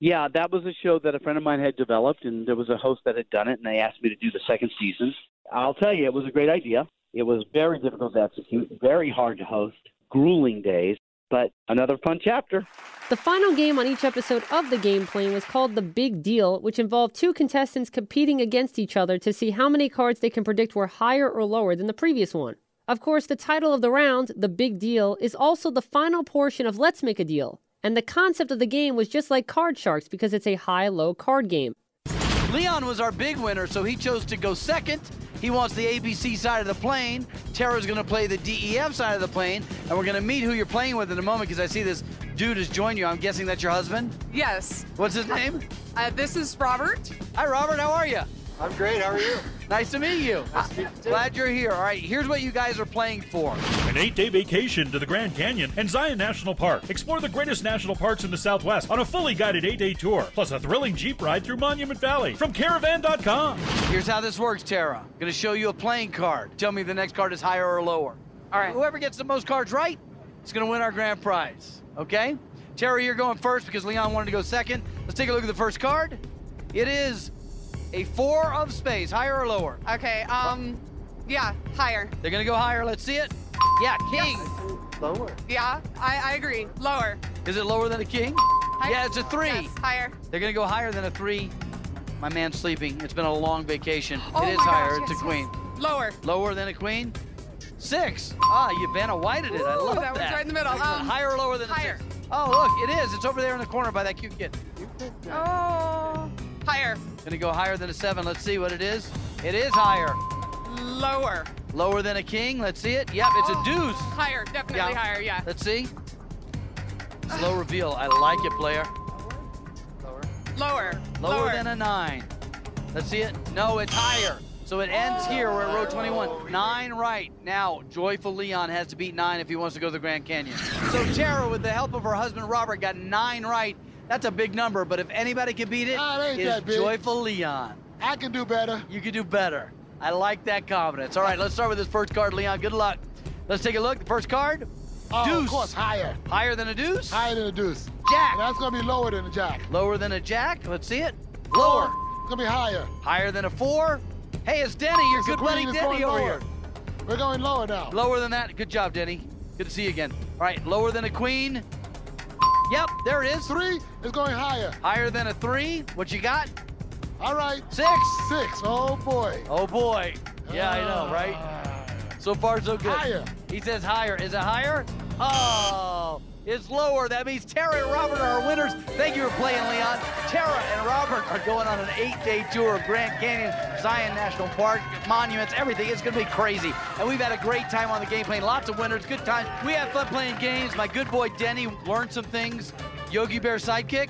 Yeah, that was a show that a friend of mine had developed, and there was a host that had done it, and they asked me to do the second season. I'll tell you, it was a great idea. It was very difficult to execute, very hard to host, grueling days, but another fun chapter. The final game on each episode of The Game Plane was called The Big Deal, which involved two contestants competing against each other to see how many cards they can predict were higher or lower than the previous one. Of course, the title of the round, The Big Deal, is also the final portion of Let's Make a Deal. And the concept of the game was just like Card Sharks because it's a high low card game. Leon was our big winner, so he chose to go second. He wants the ABC side of the plane. Tara's going to play the DEF side of the plane, and we're going to meet who you're playing with in a moment because I see this dude has joined you. I'm guessing that's your husband. Yes. What's his name? Uh, this is Robert. Hi, Robert. How are you? I'm great. How are you? Nice to meet you. Glad you're here. All right, here's what you guys are playing for. An eight day vacation to the Grand Canyon and Zion National Park. Explore the greatest national parks in the Southwest on a fully guided eight day tour, plus a thrilling Jeep ride through Monument Valley from caravan.com. Here's how this works, Tara. I'm going to show you a playing card. Tell me the next card is higher or lower. All right. Whoever gets the most cards right is going to win our grand prize. Okay? Tara, you're going first because Leon wanted to go second. Let's take a look at the first card. It is a four of space, higher or lower? Okay. Um. Yeah. Higher. They're going to go higher. Let's see it. Yeah, king. Lower. Yeah. I, I agree. Lower. Is it lower than a king? Higher. Yeah, it's a three. Yes, higher. They're going to go higher than a three. My man's sleeping. It's been a long vacation. Oh it is higher. gosh, it's yes, a queen. yes. Lower. Lower than a queen? Six. Ah, you Vanna Whited it. I love that that. was right in the middle. Um, higher or lower than higher. a six? Oh, look, it is. It's over there in the corner by that cute kid. Oh. Higher. Gonna go higher than a seven. Let's see what it is. It is higher. Lower. Lower than a king. Let's see it. Yep, it's a oh, deuce. Higher. Definitely Yeah. higher. Yeah. Let's see. Slow reveal. I like it, player. Lower. Lower. Lower, than a nine. Let's see it. No, it's higher. So it ends here. We're at row 21. Nine right. Now, Joyful Leon has to beat nine if he wants to go to the Grand Canyon. So Tara, with the help of her husband Robert, got nine right. That's a big number, but if anybody can beat it, Ah, it it's. Joyful Leon. I can do better. You can do better. I like that confidence. All right, let's start with this first card, Leon. Good luck. Let's take a look. The first card, Oh, deuce. of course, higher. Higher than a deuce? Higher than a deuce. Jack. And that's gonna be lower than a jack. Lower than a jack? Let's see it. Lower. It's gonna be higher. Higher than a four? Hey, it's Denny, your good buddy Denny going over lower. here. We're going lower now. Lower than that. Good job, Denny. Good to see you again. All right, lower than a queen. Yep, there it is. Three is going higher. Higher than a three. What you got? All right. Six. Six. Oh boy. Oh boy. Yeah, I know, right? Ah. So far, so good. Higher. He says higher. Is it higher? Oh, it's lower. That means Tara and Robert are our winners. Thank you for playing, Leon. Tara and Robert are going on an eight-day tour of Grand Canyon, Zion National Park, monuments, everything. It's going to be crazy. And we've had a great time on the game playing. Lots of winners, good times. We had fun playing games. My good boy Denny learned some things. Yogi Bear sidekick.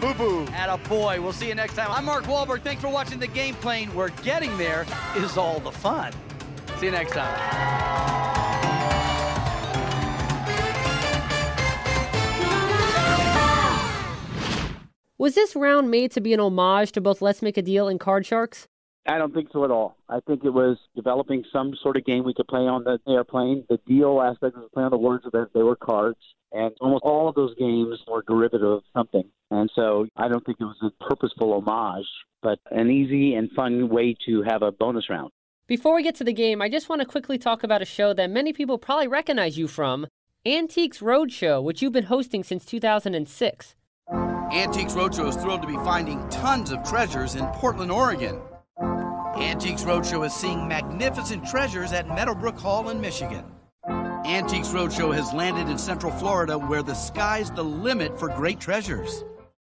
Boo boo. At a boy. We'll see you next time. I'm Mark Walberg. Thanks for watching the game plane. We're getting there is all the fun. See you next time. Was this round made to be an homage to both Let's Make a Deal and Card Sharks? I don't think so at all. I think it was developing some sort of game we could play on the airplane. The deal aspect was play on the words of it. They were cards. And almost all of those games were derivative of something. And so I don't think it was a purposeful homage, but an easy and fun way to have a bonus round. Before we get to the game, I just want to quickly talk about a show that many people probably recognize you from Antiques Roadshow, which you've been hosting since 2006. Antiques Roadshow is thrilled to be finding tons of treasures in Portland, Oregon. Antiques Roadshow is seeing magnificent treasures at Meadowbrook Hall in Michigan. Antiques Roadshow has landed in Central Florida where the sky's the limit for great treasures.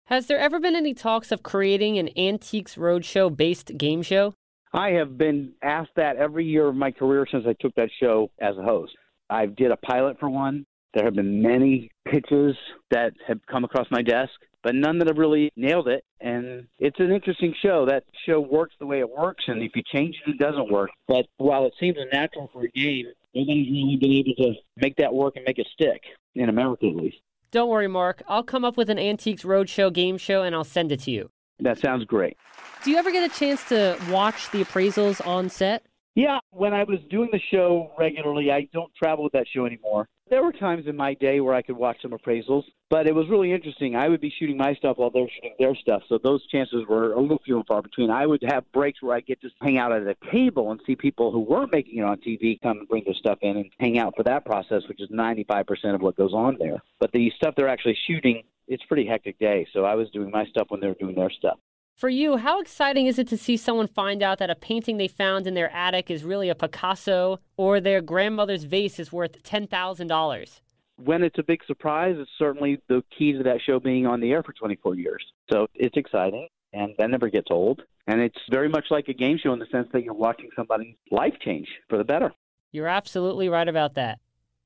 Has there ever been any talks of creating an Antiques Roadshow based game show? I have been asked that every year of my career since I took that show as a host. I did a pilot for one. There have been many pitches that have come across my desk, but none that have really nailed it. And it's an interesting show. That show works the way it works, and if you change it, it doesn't work. But while it seems unnatural for a game, nobody's really been able to make that work and make it stick, in America at least. Don't worry, Mark. I'll come up with an Antiques Roadshow game show and I'll send it to you. That sounds great. Do you ever get a chance to watch the appraisals on set? Yeah, when I was doing the show regularly, I don't travel with that show anymore. There were times in my day where I could watch some appraisals, but it was really interesting. I would be shooting my stuff while they're shooting their stuff, so those chances were a little few and far between. I would have breaks where I get to hang out at a table and see people who weren't making it on TV come and bring their stuff in and hang out for that process, which is 95% of what goes on there. But the stuff they're actually shooting, it's pretty hectic day, so I was doing my stuff when they were doing their stuff. For you, how exciting is it to see someone find out that a painting they found in their attic is really a Picasso or their grandmother's vase is worth $10,000? When it's a big surprise, it's certainly the key to that show being on the air for 24 years. So it's exciting, and that never gets old. And it's very much like a game show in the sense that you're watching somebody's life change for the better. You're absolutely right about that.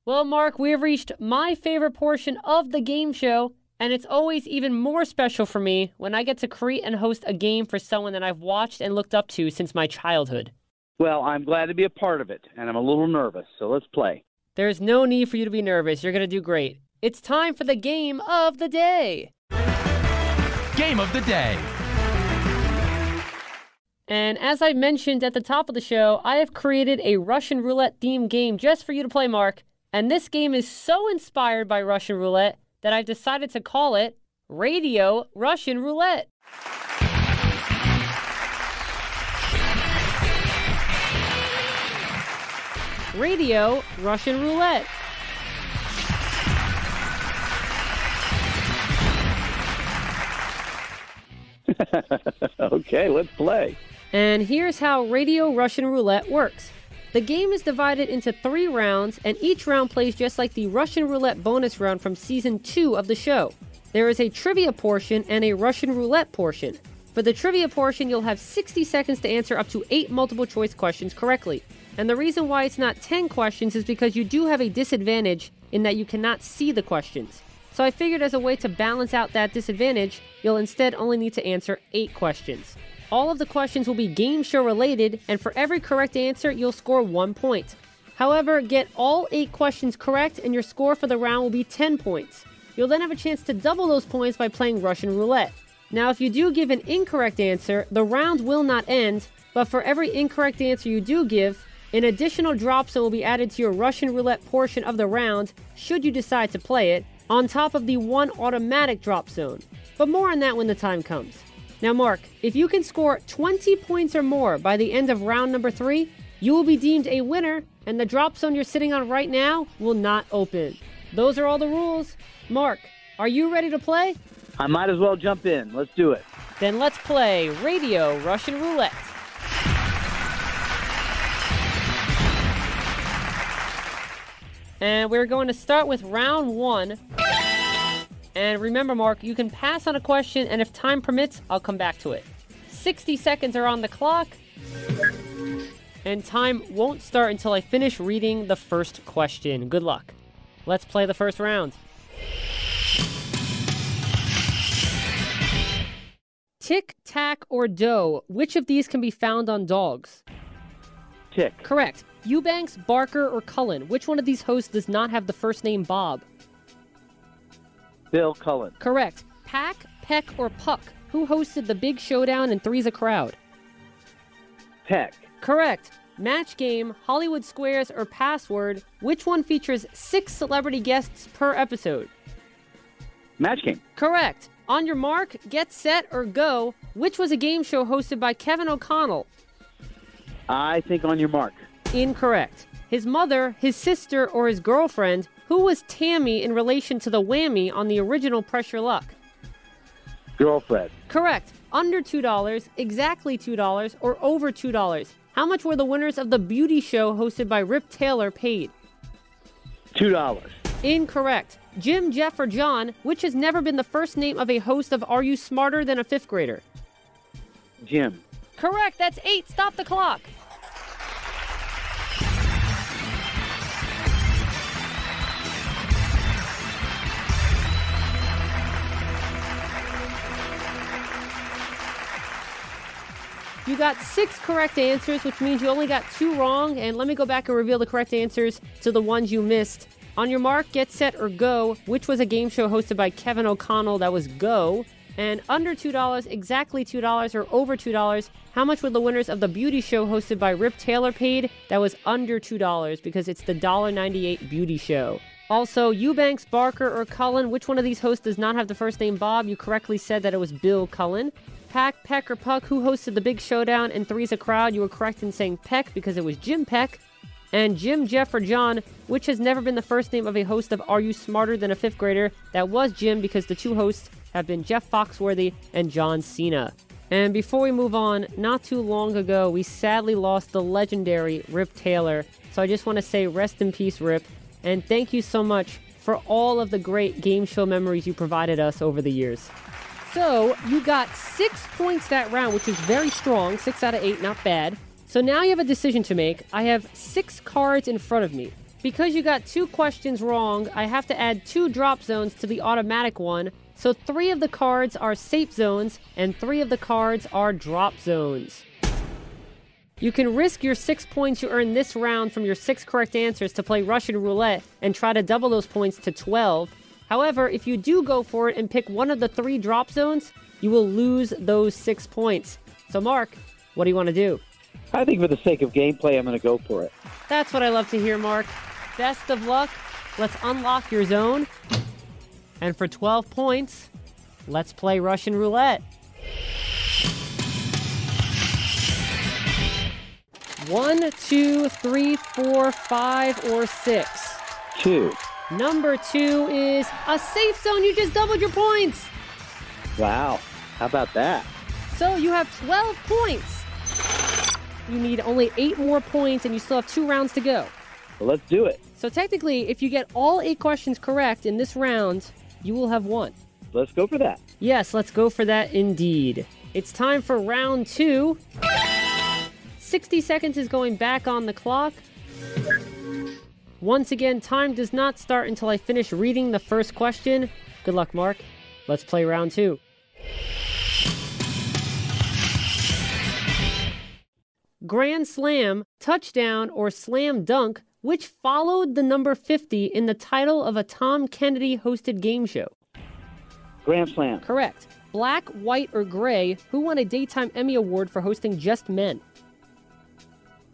Well, Mark, we have reached my favorite portion of the game show, and it's always even more special for me when I get to create and host a game for someone that I've watched and looked up to since my childhood. Well, I'm glad to be a part of it, and I'm a little nervous, so let's play. There's no need for you to be nervous. You're going to do great. It's time for the game of the day. Game of the day. And as I mentioned at the top of the show, I have created a Russian roulette themed game just for you to play, Mark. And this game is so inspired by Russian roulette that I've decided to call it Radio Russian Roulette. Radio Russian Roulette. okay, let's play. And here's how Radio Russian Roulette works. The game is divided into three rounds, and each round plays just like the Russian Roulette bonus round from season two of the show. There is a trivia portion and a Russian Roulette portion. For the trivia portion, you'll have 60 seconds to answer up to eight multiple choice questions correctly. And the reason why it's not 10 questions is because you do have a disadvantage in that you cannot see the questions. So I figured as a way to balance out that disadvantage, you'll instead only need to answer eight questions. All of the questions will be game show related, and for every correct answer, you'll score one point. However, get all eight questions correct, and your score for the round will be 10 points. You'll then have a chance to double those points by playing Russian roulette. Now, if you do give an incorrect answer, the round will not end, but for every incorrect answer you do give, an additional drop zone will be added to your Russian roulette portion of the round, should you decide to play it, on top of the one automatic drop zone. But more on that when the time comes. Now, Mark, if you can score 20 points or more by the end of round number three, you will be deemed a winner, and the drop zone you're sitting on right now will not open. Those are all the rules. Mark, are you ready to play? I might as well jump in. Let's do it. Then let's play Radio Russian Roulette. And we're going to start with round one. And remember, Mark, you can pass on a question, and if time permits, I'll come back to it. 60 seconds are on the clock. And time won't start until I finish reading the first question. Good luck. Let's play the first round. Tick, tack, or doe, which of these can be found on dogs? Tick. Correct. Eubanks, Barker, or Cullen, which one of these hosts does not have the first name Bob? Bill Cullen. Correct. Pack, Peck, or Puck? Who hosted the Big Showdown and Three's a Crowd? Peck. Correct. Match game, Hollywood Squares, or Password? Which one features six celebrity guests per episode? Match game. Correct. On your mark, get set, or go? Which was a game show hosted by Kevin O'Connell? I think on your mark. Incorrect. His mother, his sister, or his girlfriend? Who was Tammy in relation to the whammy on the original Press Your Luck? Girlfriend. Correct. Under $2, exactly $2, or over $2. How much were the winners of the beauty show hosted by Rip Taylor paid? Two dollars. Incorrect. Jim, Jeff, or John, which has never been the first name of a host of Are You Smarter Than a Fifth Grader? Jim. Correct. That's eight. Stop the clock. You got six correct answers, which means you only got two wrong. And let me go back and reveal the correct answers to the ones you missed. On your mark, get set, or go, which was a game show hosted by Kevin O'Connell. That was Go. And under $2, exactly $2, or over $2, how much would the winners of the beauty show hosted by Rip Taylor paid? That was under $2 because it's the $1.98 beauty show. Also, Eubanks, Barker, or Cullen, which one of these hosts does not have the first name Bob? You correctly said that it was Bill Cullen. Pack, Peck, or Puck, who hosted the Big Showdown and Three's a Crowd? You were correct in saying Peck because it was Jim Peck. And Jim, Jeff, or John, which has never been the first name of a host of Are You Smarter Than a Fifth Grader? That was Jim because the two hosts have been Jeff Foxworthy and John Cena. And before we move on, not too long ago, we sadly lost the legendary Rip Taylor. So I just want to say rest in peace, Rip. And thank you so much for all of the great game show memories you provided us over the years. So you got six points that round, which is very strong. Six out of eight, not bad. So now you have a decision to make. I have six cards in front of me. Because you got two questions wrong, I have to add two drop zones to the automatic one. So three of the cards are safe zones, and three of the cards are drop zones. You can risk your six points you earn this round from your six correct answers to play Russian roulette and try to double those points to 12. However, if you do go for it and pick one of the three drop zones, you will lose those six points. So, Mark, what do you want to do? I think for the sake of gameplay, I'm going to go for it. That's what I love to hear, Mark. Best of luck. Let's unlock your zone. And for 12 points, let's play Russian roulette. One, two, three, four, five, or six. Two. Number two is a safe zone. You just doubled your points. Wow. How about that? So you have 12 points. You need only eight more points, and you still have two rounds to go. Well, let's do it. So technically, if you get all eight questions correct in this round, you will have won. Let's go for that. Yes, let's go for that indeed. It's time for round two. 60 seconds is going back on the clock. Once again, time does not start until I finish reading the first question. Good luck, Mark. Let's play round two. Grand Slam, touchdown, or slam dunk, which followed the number 50 in the title of a Tom Kennedy hosted game show. Grand Slam. Correct. Black, white, or gray, who won a Daytime Emmy Award for hosting Just Men?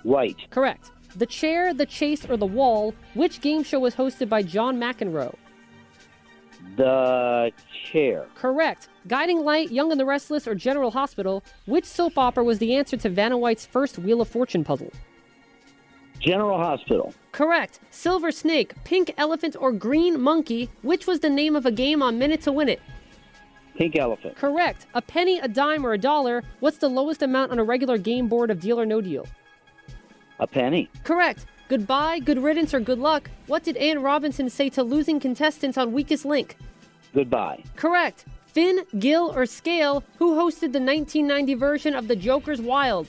White. Correct. The Chair, The Chase, or The Wall, which game show was hosted by John McEnroe? The chair. Correct. Guiding Light, Young and the Restless, or General Hospital, which soap opera was the answer to Vanna White's first Wheel of Fortune puzzle? General Hospital. Correct. Silver Snake, Pink Elephant, or Green Monkey, which was the name of a game on Minute to Win It? Pink Elephant. Correct. A penny, a dime, or a dollar, what's the lowest amount on a regular game board of Deal or No Deal? A penny. Correct. Goodbye, good riddance, or good luck. What did Anne Robinson say to losing contestants on Weakest Link? Goodbye. Correct. Finn, Gill, or Scale, who hosted the 1990 version of The Joker's Wild?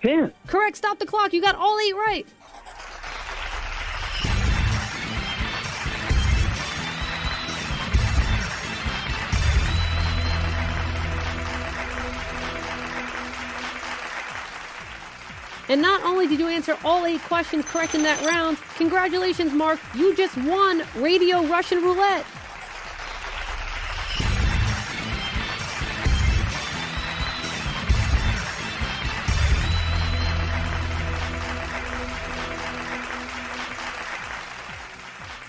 Finn. Correct. Stop the clock. You got all eight right. And not only did you answer all eight questions correct in that round, congratulations, Mark, you just won Radio Russian Roulette.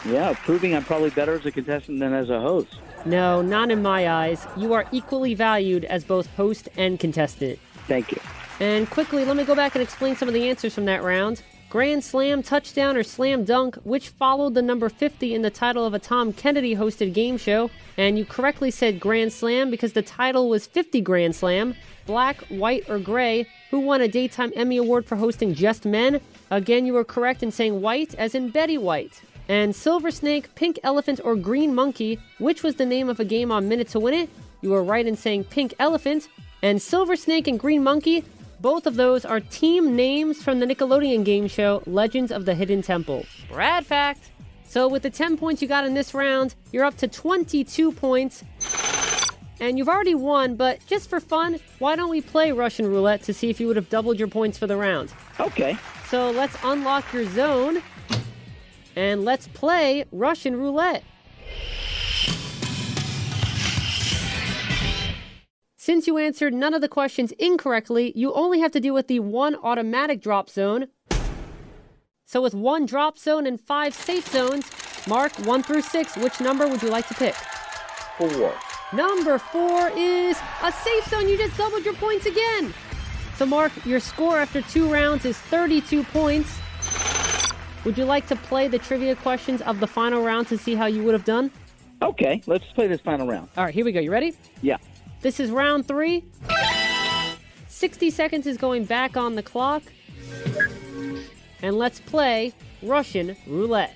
Yeah, proving I'm probably better as a contestant than as a host. No, not in my eyes. You are equally valued as both host and contestant. Thank you. And quickly, let me go back and explain some of the answers from that round. Grand Slam, touchdown, or slam dunk, which followed the number 50 in the title of a Tom Kennedy hosted game show. And you correctly said Grand Slam because the title was 50 Grand Slam. Black, white, or gray, who won a Daytime Emmy Award for hosting Just Men? Again, you were correct in saying white, as in Betty White. And Silver Snake, Pink Elephant, or Green Monkey, which was the name of a game on Minute to Win It? You were right in saying Pink Elephant. And Silver Snake and Green Monkey, both of those are team names from the Nickelodeon game show Legends of the Hidden Temple. Brad fact. So with the 10 points you got in this round, you're up to 22 points. And you've already won, but just for fun, why don't we play Russian roulette to see if you would have doubled your points for the round? Okay. So let's unlock your zone and let's play Russian roulette. Since you answered none of the questions incorrectly, you only have to deal with the one automatic drop zone. So with one drop zone and five safe zones, mark one through six, which number would you like to pick? Four. Number four is a safe zone. You just doubled your points again. So, Mark, your score after two rounds is 32 points. Would you like to play the trivia questions of the final round to see how you would have done? Okay, let's play this final round. All right, here we go. You ready? Yeah. This is round three. 60 seconds is going back on the clock. And let's play Russian roulette.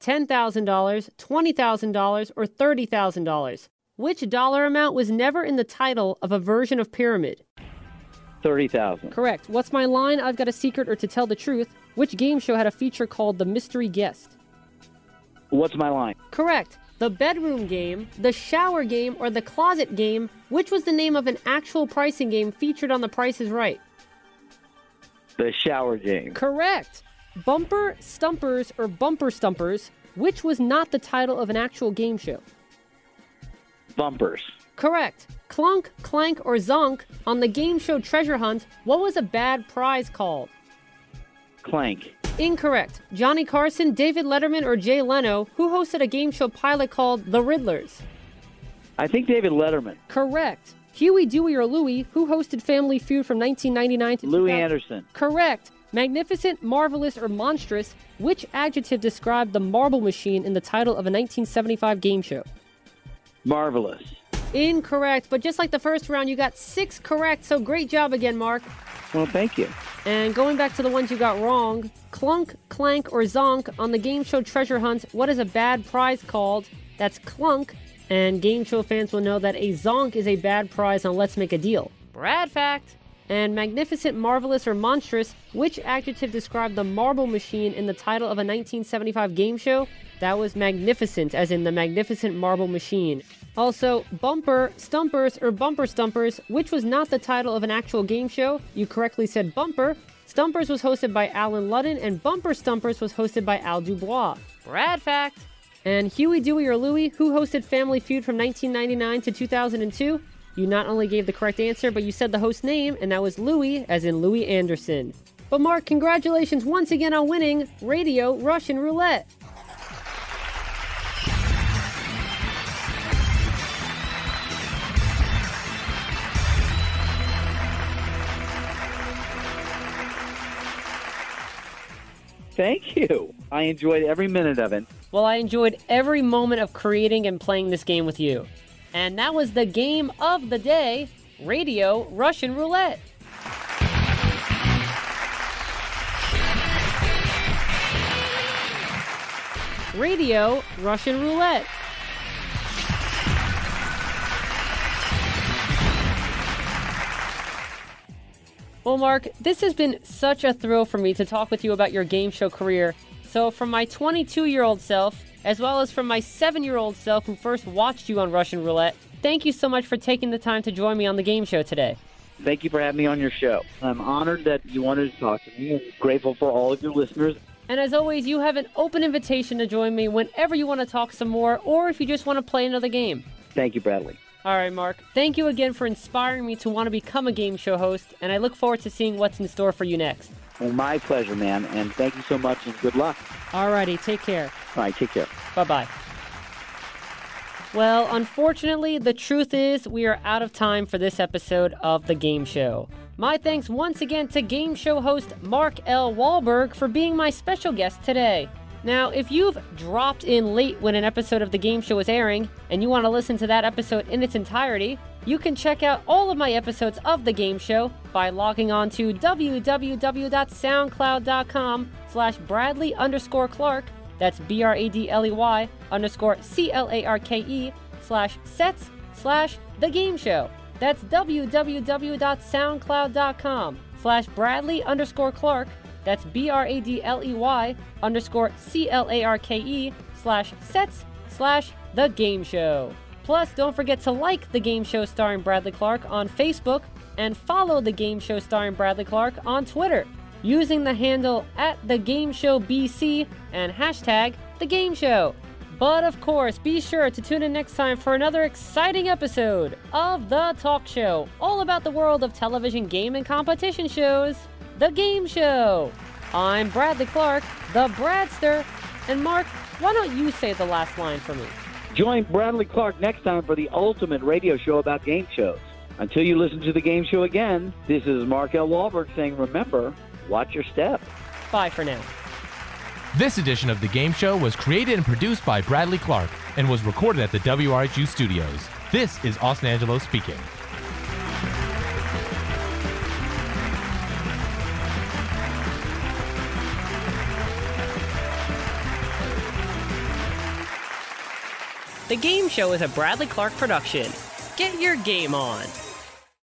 $10,000, $20,000, or $30,000. Which dollar amount was never in the title of a version of Pyramid? 30,000. Correct. What's my line? I've got a secret or to tell the truth. Which game show had a feature called The Mystery Guest? What's my line? Correct. The bedroom game, the shower game, or the closet game, which was the name of an actual pricing game featured on The Price is Right? The shower game. Correct. Bumper Stumpers or Bumper Stumpers, which was not the title of an actual game show? Bumpers. Correct. Clunk, Clank, or Zonk on the game show Treasure Hunt, what was a bad prize called? Clank. Incorrect. Johnny Carson, David Letterman, or Jay Leno, who hosted a game show pilot called The Riddlers? I think David Letterman. Correct. Huey, Dewey, or Louie, who hosted Family Feud from 1999 to 2000? Anderson. Correct. Magnificent, marvelous, or monstrous, which adjective described the marble machine in the title of a 1975 game show? Marvelous. Incorrect, but just like the first round, you got six correct, so great job again, Mark. Well, thank you. And going back to the ones you got wrong, Clunk, Clank, or Zonk on the game show Treasure Hunt, what is a bad prize called? That's Clunk, and game show fans will know that a Zonk is a bad prize on Let's Make a Deal. Brad fact. And magnificent, marvelous, or monstrous, which adjective described the marble machine in the title of a 1975 game show? That was magnificent, as in the magnificent marble machine. Also, Bumper, Stumpers, or Bumper Stumpers, which was not the title of an actual game show. You correctly said Bumper. Stumpers was hosted by Allen Ludden, and Bumper Stumpers was hosted by Al Dubois. Brad fact. And Huey, Dewey, or Louie, who hosted Family Feud from 1999 to 2002? You not only gave the correct answer, but you said the host name, and that was Louie, as in Louie Anderson. But Mark, congratulations once again on winning Radio Russian Roulette. Thank you. I enjoyed every minute of it. Well, I enjoyed every moment of creating and playing this game with you. And that was the game of the day Radio Russian Roulette. Radio Russian Roulette. Well, Mark, this has been such a thrill for me to talk with you about your game show career. So, from my 22 year old self, as well as from my seven year old self who first watched you on Russian Roulette, thank you so much for taking the time to join me on the game show today. Thank you for having me on your show. I'm honored that you wanted to talk to me and grateful for all of your listeners. And as always, you have an open invitation to join me whenever you want to talk some more or if you just want to play another game. Thank you, Bradley. All right, Mark. Thank you again for inspiring me to want to become a game show host, and I look forward to seeing what's in store for you next. Well, my pleasure, man. And thank you so much and good luck. All righty, take care. All right, take care. Bye bye. Well, unfortunately, the truth is we are out of time for this episode of The Game Show. My thanks once again to game show host Mark L. Walberg for being my special guest today. Now, if you've dropped in late when an episode of The Game Show is airing and you want to listen to that episode in its entirety, you can check out all of my episodes of The Game Show by logging on to www.soundcloud.com slash Bradley underscore Clarke that's B R A D L E Y underscore C L A R K E slash sets slash the game show. That's www.soundcloud.com slash Bradley underscore Clarke. That's B R A D L E Y underscore C L A R K E slash sets slash the game show. Plus, don't forget to like the game show starring Bradley Clarke on Facebook and follow the game show starring Bradley Clarke on Twitter using the handle at the Game Show BC and hashtag the Game Show. But of course, be sure to tune in next time for another exciting episode of The Talk Show, all about the world of television game and competition shows, The Game Show. I'm Bradley Clarke, the Bradster, and Mark, why don't you say the last line for me? Join Bradley Clarke next time for the ultimate radio show about game shows. Until you listen to the game show again, this is Mark L. Walberg saying, remember, watch your step. Bye for now. This edition of The Game Show was created and produced by Bradley Clarke and was recorded at the WRHU studios. This is Austin Angelo speaking. The Game Show is a Bradley Clarke production. Get your game on.